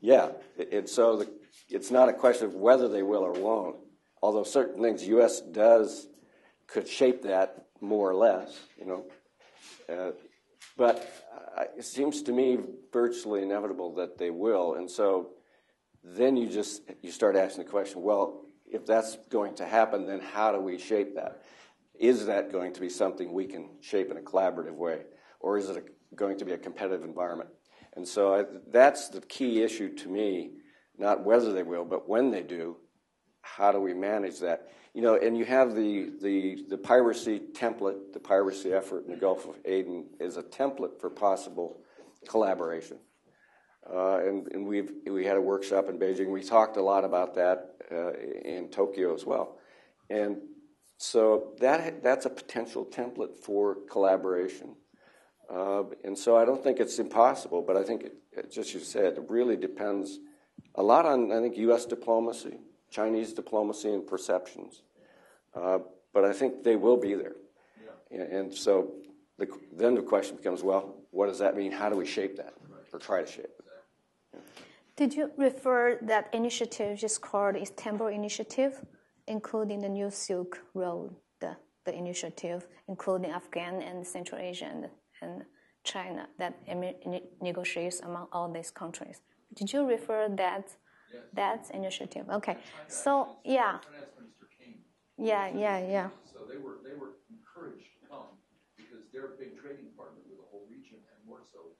Speaker 4: Yeah, it, so the, it's not a question of whether they will or won't. Although certain things, U.S. does could shape that more or less, you know. Uh, but uh, it seems to me virtually inevitable that they will, and so then you just you start asking the question, well, if that's going to happen, then how do we shape that? Is that going to be something we can shape in a collaborative way, or is it a, going to be a competitive environment? And so I, that's the key issue to me, not whether they will, but when they do, how do we manage that? You know, and you have the, the, the piracy template, the piracy effort in the Gulf of Aden is a template for possible collaboration. Uh, and and we've, we had a workshop in Beijing. We talked a lot about that uh, in Tokyo as well. And so that, that's a potential template for collaboration. Uh, and so I don't think it's impossible, but I think, it, just you said, it really depends a lot on, I think, U.S. diplomacy, Chinese diplomacy, and perceptions. Uh, but I think they will be there. Yeah. And, and, so the, then the question becomes well, what does that mean? How do we shape that or try to shape it?
Speaker 3: Did you refer that initiative just called Istanbul Initiative, including the New Silk Road, the, the initiative, including Afghan and Central Asia and, and China that negotiates among all these countries? Did you refer that yes. that initiative? Okay, so yeah, yeah, yeah, yeah.
Speaker 5: So they were they were encouraged to come because they're a big trading partner with the whole region and more so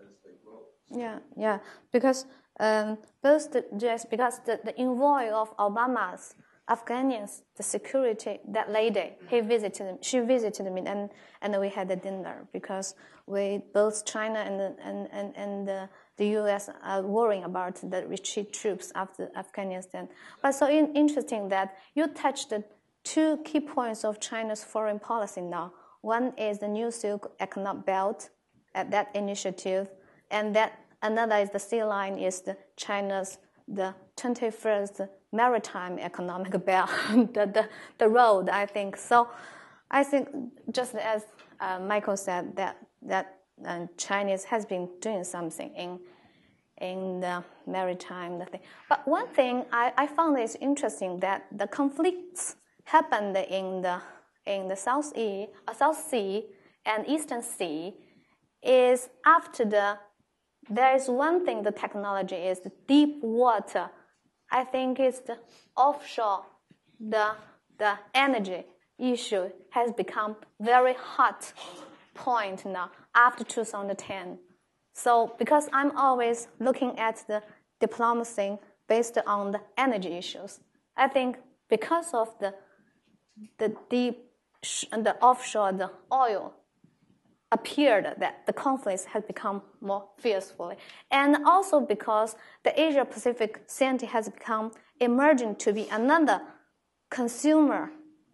Speaker 5: as they grow.
Speaker 3: Yeah, yeah, because um, both the, just because the, the envoy of Obama's Afghans, the security, that lady, he visited, she visited me, and, and we had a dinner because we both China and and and, and the, the U.S. are worrying about the retreat troops after Afghanistan. But so in, interesting that you touched the two key points of China's foreign policy now. One is the New Silk Economic Belt, at that initiative, and that Another is the sea line is the China's the 21st maritime economic belt, the, the, the road, I think. So I think just as uh, Mikkal said, that, that uh, Chinese has been doing something in, in the maritime the thing. But one thing I, I found is interesting that the conflicts happened in the, in the South, e, uh, South Sea and Eastern Sea is after the there is one thing the technology is the deep water. I think it's the offshore, the, the energy issue has become very hot point now after 2010. So because I'm always looking at the diplomacy based on the energy issues, I think because of the the deep the offshore the oil appeared that the conflicts had become more fiercely. And also because the Asia Pacific center has become emerging to be another consumer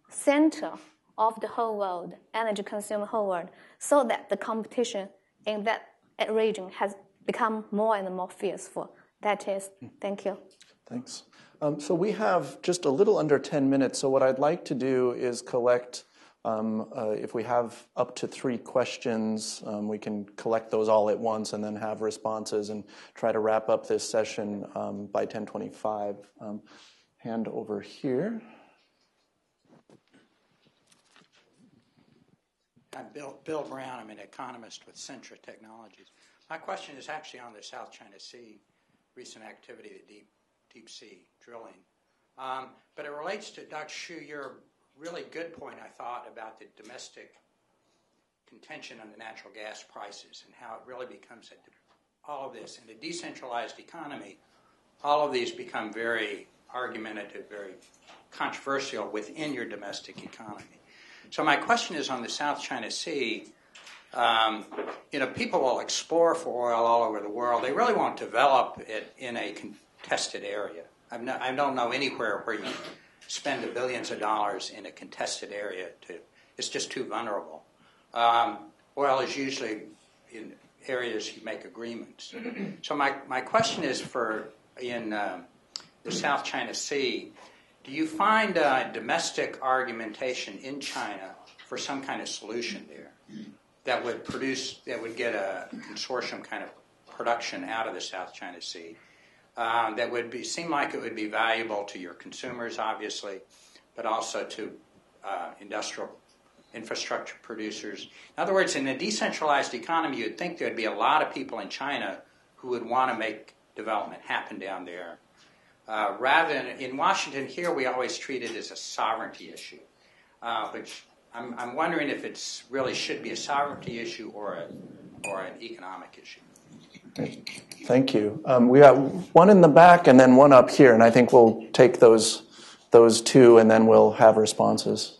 Speaker 3: center of the whole world, energy consumer whole world, so that the competition in that region has become more and more fierceful. That is, thank you.
Speaker 2: Thanks. Um, so we have just a little under 10 minutes. So what I'd like to do is collect um, uh, if we have up to three questions, um, we can collect those all at once and then have responses and try to wrap up this session um, by 1025. Um, hand over here.
Speaker 6: I'm Bill, Bill Brown. I'm an economist with Centra Technologies. My question is actually on the South China Sea, recent activity, the deep, deep sea drilling. Um, but it relates to, Dr. Xu, your really good point, I thought, about the domestic contention on the natural gas prices and how it really becomes a, all of this in a decentralized economy. All of these become very argumentative, very controversial within your domestic economy. So my question is on the South China Sea. Um, you know, people will explore for oil all over the world. They really won't develop it in a contested area. No, I don't know anywhere where you spend the billions of dollars in a contested area. To, it's just too vulnerable. Um, oil is usually in areas you make agreements. so my, my question is for in uh, the South China Sea, do you find uh, domestic argumentation in China for some kind of solution there that would produce that would get a consortium kind of production out of the South China Sea? Um, that would be seem like it would be valuable to your consumers, obviously, but also to uh, industrial infrastructure producers. In other words, in a decentralized economy, you'd think there'd be a lot of people in China who would want to make development happen down there. Uh, rather than in Washington here, we always treat it as a sovereignty issue, uh, which I'm, I'm wondering if it really should be a sovereignty issue or, a, or an economic issue.
Speaker 2: Thank you. Um, we got one in the back and then one up here, and I think we'll take those those two, and then we'll have responses.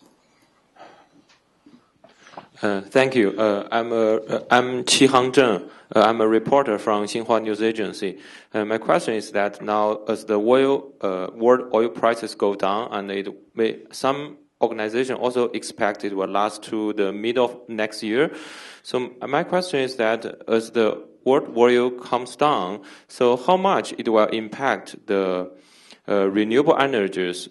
Speaker 7: Uh, thank you. Uh, I'm uh, I'm Qi Hang Zheng. Uh, I'm a reporter from Xinhua News Agency. Uh, my question is that now, as the oil uh, world oil prices go down, and it may, some organization also expect it will last to the middle of next year. So my question is that as the world oil comes down, so how much it will impact the uh, renewable energies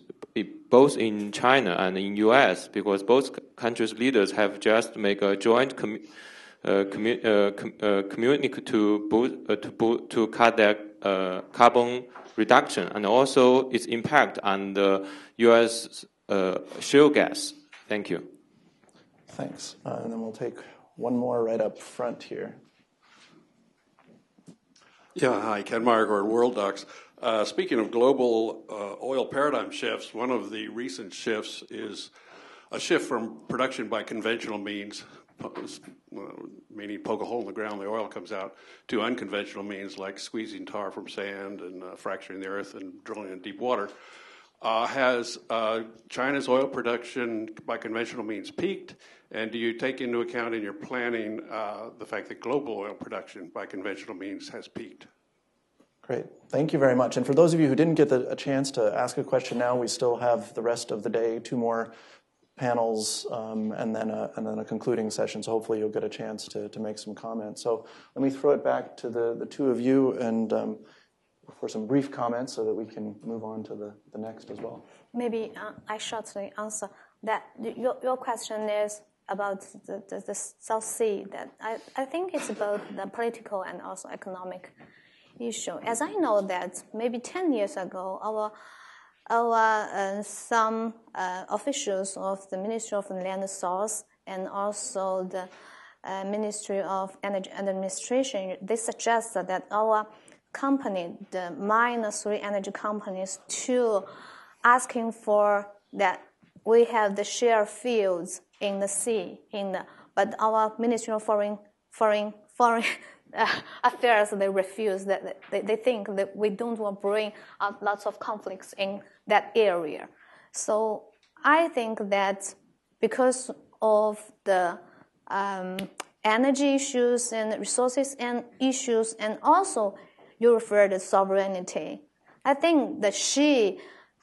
Speaker 7: both in China and in US because both countries' leaders have just make a joint com- uh, commu- uh, com- uh, to boost, uh, to, bo- to cut their uh, carbon reduction and also its impact on the U.S. Uh, shale gas. Thank you.
Speaker 2: Thanks. and then we'll take one more right up front here.
Speaker 8: Yeah, hi, Ken Margaret, World Ducks. Uh, speaking of global uh, oil paradigm shifts, one of the recent shifts is a shift from production by conventional means, meaning poke a hole in the ground, the oil comes out, to unconventional means like squeezing tar from sand and uh, fracturing the earth and drilling in deep water. Uh, has uh, China's oil production by conventional means peaked? And do you take into account in your planning uh, the fact that global oil production by conventional means has peaked?
Speaker 2: Great. Thank you very much. And for those of you who didn't get the, a chance to ask a question now, we still have the rest of the day, two more panels, um, and, then a, and then a concluding session. So hopefully you'll get a chance to, to make some comments. So let me throw it back to the, the two of you and um, for some brief comments so that we can move on to the, the next as well.
Speaker 3: Maybe uh, I shortly answer that. Your, your question is about the, the, the South Sea. That I, I think it's about the political and also economic issue. As I know that maybe 10 years ago, our our uh, some uh, officials of the Ministry of Land Resources and also the uh, Ministry of Energy and Administration, they suggested that our company, the minor three energy companies, to asking for that we have the share fields in the sea, in the, but our Ministry of Foreign Foreign Foreign affairs, they refuse that they, they think that we don't want to bring up lots of conflicts in that area. So I think that because of the um, energy issues and resources and issues, and also you refer to sovereignty, I think that she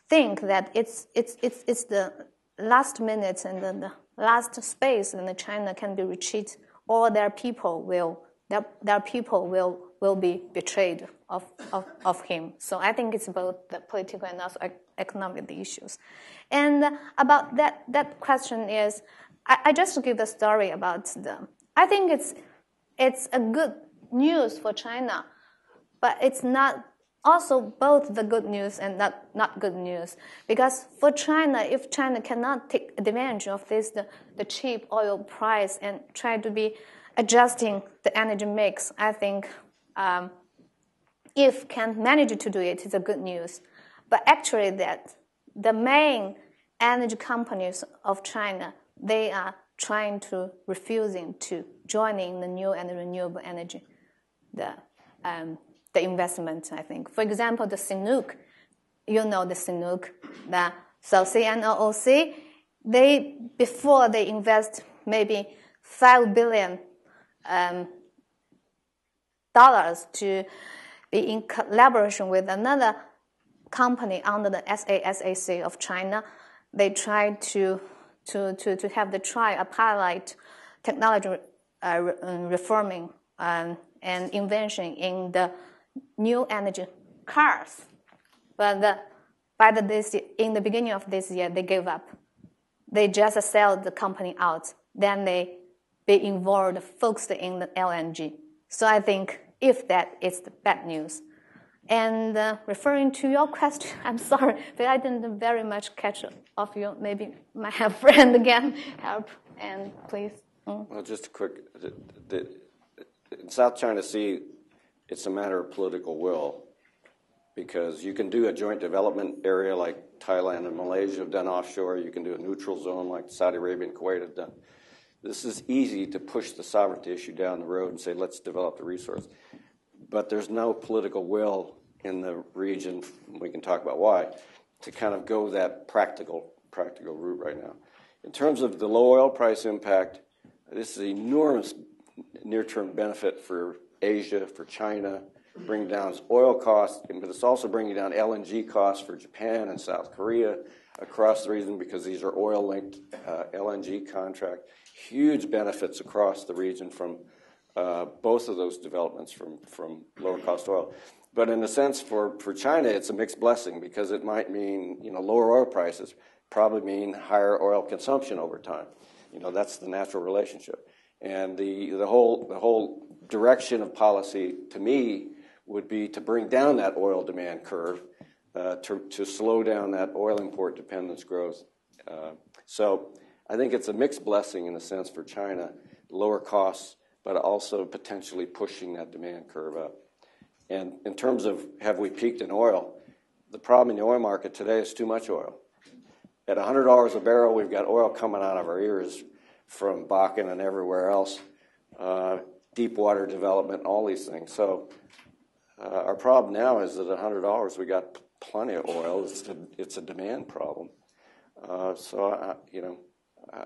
Speaker 3: think that it's it's it's it's the last minute and the, the last space, and China can be retreat, or their people will their, that people will, will be betrayed of, of, of him. So I think it's both the political and also economic issues. And about that, that question is, I, I just give the story about them. I think it's, it's a good news for China, but it's not also both the good news and not, not good news. Because for China, if China cannot take advantage of this, the, the cheap oil price and try to be adjusting the energy mix, I think um, if can manage to do it, it's a good news. But actually, that the main energy companies of China they are trying to refusing to joining the new and renewable energy, the um, the investment. I think, for example, the CNOOC, you know the CNOOC, the so CNOOC, they before they invest maybe five billion um, dollars to be in collaboration with another company under the SASAC of China. They try to to to, to have the try a pilot technology uh, um, reforming um, and invention in the new energy cars, but the, by the this in the beginning of this year they gave up. They just sell the company out. Then they be involved, focused in the LNG. So I think if that is the bad news, And uh, referring to your question, I'm sorry, but I didn't very much catch of you. Maybe my friend again help and please.
Speaker 4: Mm. Well, just a quick. The, the, in South China Sea, it's a matter of political will, because you can do a joint development area like Thailand and Malaysia have done offshore. You can do a neutral zone like Saudi Arabia and Kuwait have done. This is easy to push the sovereignty issue down the road and say, let's develop the resource. But there's no political will in the region, we can talk about why, to kind of go that practical, practical route right now. In terms of the low oil price impact, this is an enormous near term benefit for Asia, for China, bring down oil costs, but it's also bringing down LNG costs for Japan and South Korea across the region because these are oil linked uh, LNG contract. Huge benefits across the region from uh, both of those developments from, from lower cost oil. But in a sense, for, for China, it's a mixed blessing because it might mean you know lower oil prices, probably mean higher oil consumption over time. You know that's the natural relationship, and the the whole the whole direction of policy to me would be to bring down that oil demand curve, uh, to to slow down that oil import dependence growth. Uh, so I think it's a mixed blessing in a sense for China, lower costs, but also potentially pushing that demand curve up. And in terms of have we peaked in oil, the problem in the oil market today is too much oil. At $100 a barrel, we've got oil coming out of our ears from Bakken and everywhere else, uh, deep water development, all these things. So uh, our problem now is that at $100, we got plenty of oil. It's a, it's a demand problem. Uh, so, I, you know,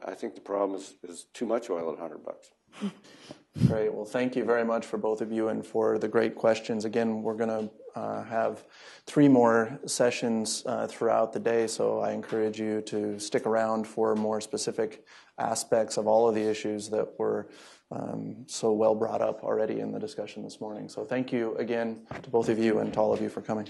Speaker 4: I think the problem is, is too much oil at 100 bucks.
Speaker 2: Great. Well, thank you very much for both of you and for the great questions. Again, we're going to have three more sessions uh, throughout the day, so I encourage you to stick around for more specific aspects of all of the issues that were um, so well brought up already in the discussion this morning. So thank you again to both of you and to all of you for coming.